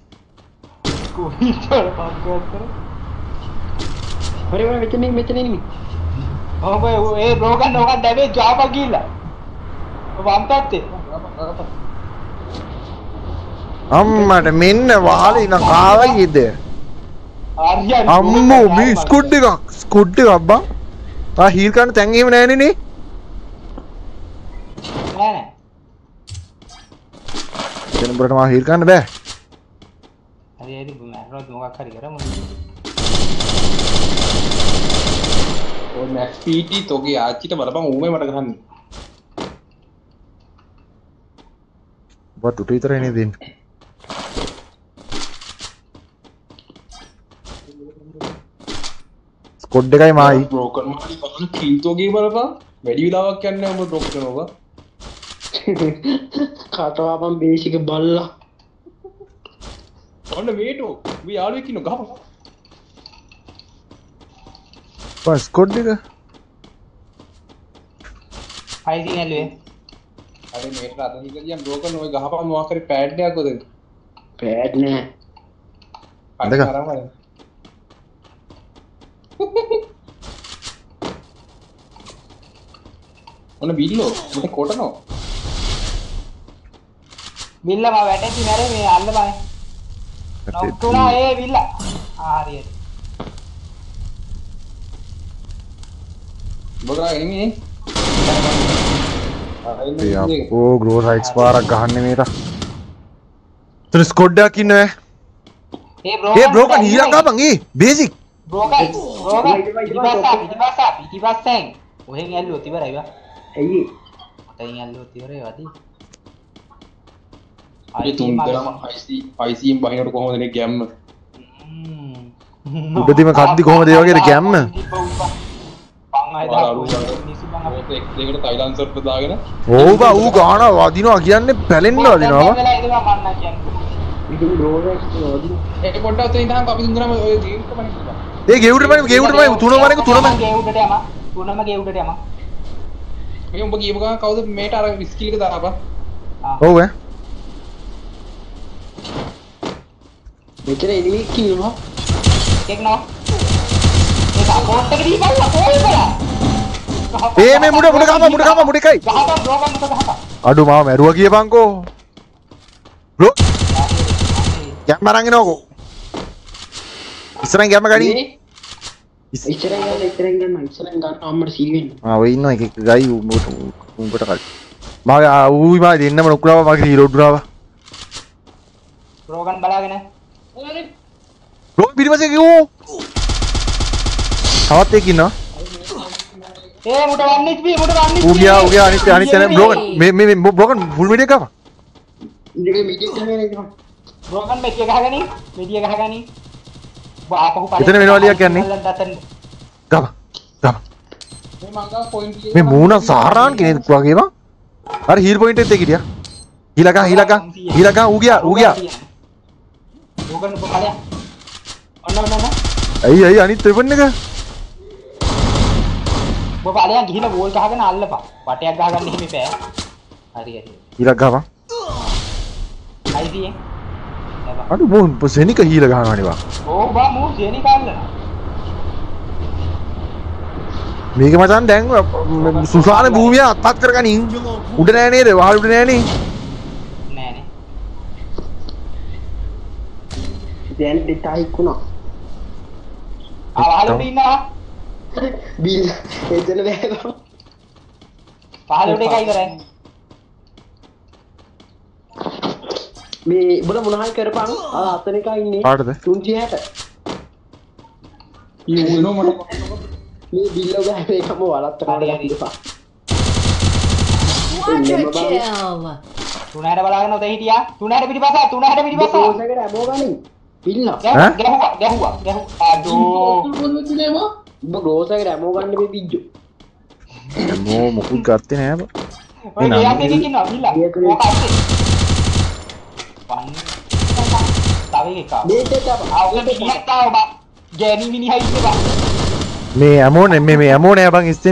කුවිතර බංකෝ අතර. හරි මෙතන මෙතන නෙමෙයි ඔබ ඒ බ්‍රෝකන් ඔක ඩැමේජ් ජාප ගිහිල්ලා. වම් පැත්තේ. අම්මට මෙන්න වාලේ ඉන්න කාවයි ඉද හරියට අම්මෝ මේ ස්කුඩ් එකක් ස්කුඩ් එකක් බං ආ හීල් කරන්න තැන් එහෙම නෑනේ නේ නෑ නෑ. එතන උඹට මා හීල් කරන්න බෑ හරි හරි මැරෙනොත් මොකක් හරි කරමු. ඔය මැක්ස් පීටි තෝගේ ආච්චිට බලපන් ඌමේ මට ගහන්නේ. ඔබ තුට විතරයි නේ දෙන්නේ ස්කොඩ් එකයි මායි. බ්‍රෝකන් මාලි බලන්න කිල් තෝගේ බලපන්. වැඩි වෙලාවක් යන්නේ උඹ ඩ්‍රොප් කරනවා කටවාපන් බේසික බල්ලා. ඔන්න මේටෝ යාළුවෙක් ඉන්න ගහපන් බස් ස්කොඩ් එක හයිසින් ඇල්ලුවේ අර මේට අත හිත ගියම් බ්‍රෝකන් ඔය ගහපන් මොකක් හරි පෑඩ් එකක් ඔතන පෑඩ් නෑ. අඳක. ඔන්න බිල්ලෝ මට කොටනෝ. බිල්ල මම වැටෙච්චි නෑරේ මේ අල්ල බය නොක් වුණා ඒ බිල්ල. ආ හරියට බොදරා එනිමි ඕ ග්‍රෝ රයිට්ස් පාරක් ගහන්න මේට තුන ස්කොඩ්ඩක් ඉන්නෑ. ඒ බ්‍රෝකන් හීලංකාපන් ඒ බේසික් බ්‍රෝකන් බ්‍රෝකන් පිටිපස්සා පිටිපස්සා පිටිපස්සෙන්. ඔහෙන් ඇල්ලුවොත් ඉවරයි වා. ඇයි? ඔතෙන් ඇල්ලුවොත් ඉවරයි වදී ඒ තුන් දෙනා පයිසිම් බහිනට කොහොමද නේ ගැම්ම? උඩදිම කද්දි කොහොමද ඒ වගේ ගැම්ම ඕක එක් දෙකට තයිලන්සර්ට දාගෙන. ඕ බා ඌ ගාන වදිනවා කියන්නේ පැලෙන්න වදිනවා ඒ පොඩ්ඩක් ඔතන ඉඳන් අපි තුන්දෙනාම ඔය ජීවිත පණ කිව්වා ඒ ගෙවුට මයි ගෙවුට මයි තුන වරක තුනම තුනම ගෙවුටට යම. මේ උඹ කියපු ගමන් කවුද මේට අර ස්කිල් එක දාපන්? ඔව් ඈ මෙතන එනිමි කිල්වා එක් නෝ. ඒ සපෝට් එක දීපල්ලා කෝල් කරා ඒ මේ මුඩ මුඩ ගහපන් මුඩ ගහපන් මුඩ එකයි. ගහපන් බ්‍රෝකන් එක ගහපන් අඩු මාව මැරුවා කියපන්කෝ බ්‍රෝ ගැම්ම අරන් එනවකෝ. ඉස්සරහින් ගැම්ම ගනි. ඉස්සරෙන් ගන්න ඉස්සරෙන් ගන්න ඉස්සරෙන් ගන්න. අම්මට සීල් වෙන්න. ආ ඔය ඉන්නවා එක එක ගයි උඹට උඹට කල්. මගේ ඌයි මා දෙන්නම නොක්ලාව මගේ හීරෝ ඩ්‍රාව බ්‍රෝකන් බලාගෙන. බ්‍රෝ පිටිපස්සේ කිව්වෝ තවත් එකක් ඉන්නවා ඒ මුට වන්න HP මුට වන්න ඌ ගියා ඌ ගියා අනිත් අනිත් තැන. බ්‍රෝකන් මේ මේ මේ බ්‍රෝකන් ෆුල් මීඩියා ඉතින් මීඩියක් කරගෙන ඉන්නවා. බ්‍රෝකන් මෙටිය ගහගනි මෙටිය ගහගනි ආපහු එතන වෙනවා ලියක් යන්නේ. ගාපන් ගාපන් මේ මංගා පොයින්ට් මේ මූණ සාරාන් කෙනෙක් වගේ වා. අර හීල් පොයින්ට් එකත් හිටියා හීලකා හීලකා හීලකා ඌ ගියා ඌ ගියා. බ්‍රෝකන් උප කලයක් ඔන්න ඔන්න ඔන්න ඇයි ඇයි අනිත් වෙපන් එක ඔබ බලයන් ගිහින වෝල් ගහගෙන අල්ලපන්. වටයක් ගහගන්න එහෙම බෑ. හරි හරි. හීලක් ගාපන් අයිතියෙන් අඩු මෝ සෙනික හීල ගහනවනේ වා. ඕ බා මූ ජෙනි කල්ලන මේක මචන් දැන් සුසාන භූමිය අත්පත් කරගනින් උඩ නෑ නේද? වහල් උඩ නෑනේ නෑනේ දැන් දෙටයික් වුණා ආ වහල උඩ ඉන්නවා බිල් එතන බෑවා. පහල උඩ එකයි ඉවරයි මේ බල මොනහයි කරපන්. අර අතන එක ඉන්නේ. කාටද? 360 ඌනෝ මට මේ බිල්ල ගහ මේකම වලත් කරලා Quadra kill. තුනහැට බලාගෙන ඔතේ හිටියා. තුනහැට පිටිපස්ස තුනහැට පිටිපස්ස. බෝසකට ඇමෝ ගනින් ගැහුවා ගැහුවා ගැහුවා ගැහුවා. අඩෝ උඹ ගෝසකට ඇමෝ ගන්න මේ බිජ්ජු. මෝ මොකුත් ගත්තේ නෑ බා ඔය. දෙයක් එකකින් ඉන්නවා බා. මේ ඇමෝ නේ මේ මේ ඇමෝ නෑ බං ඉස්සෙන්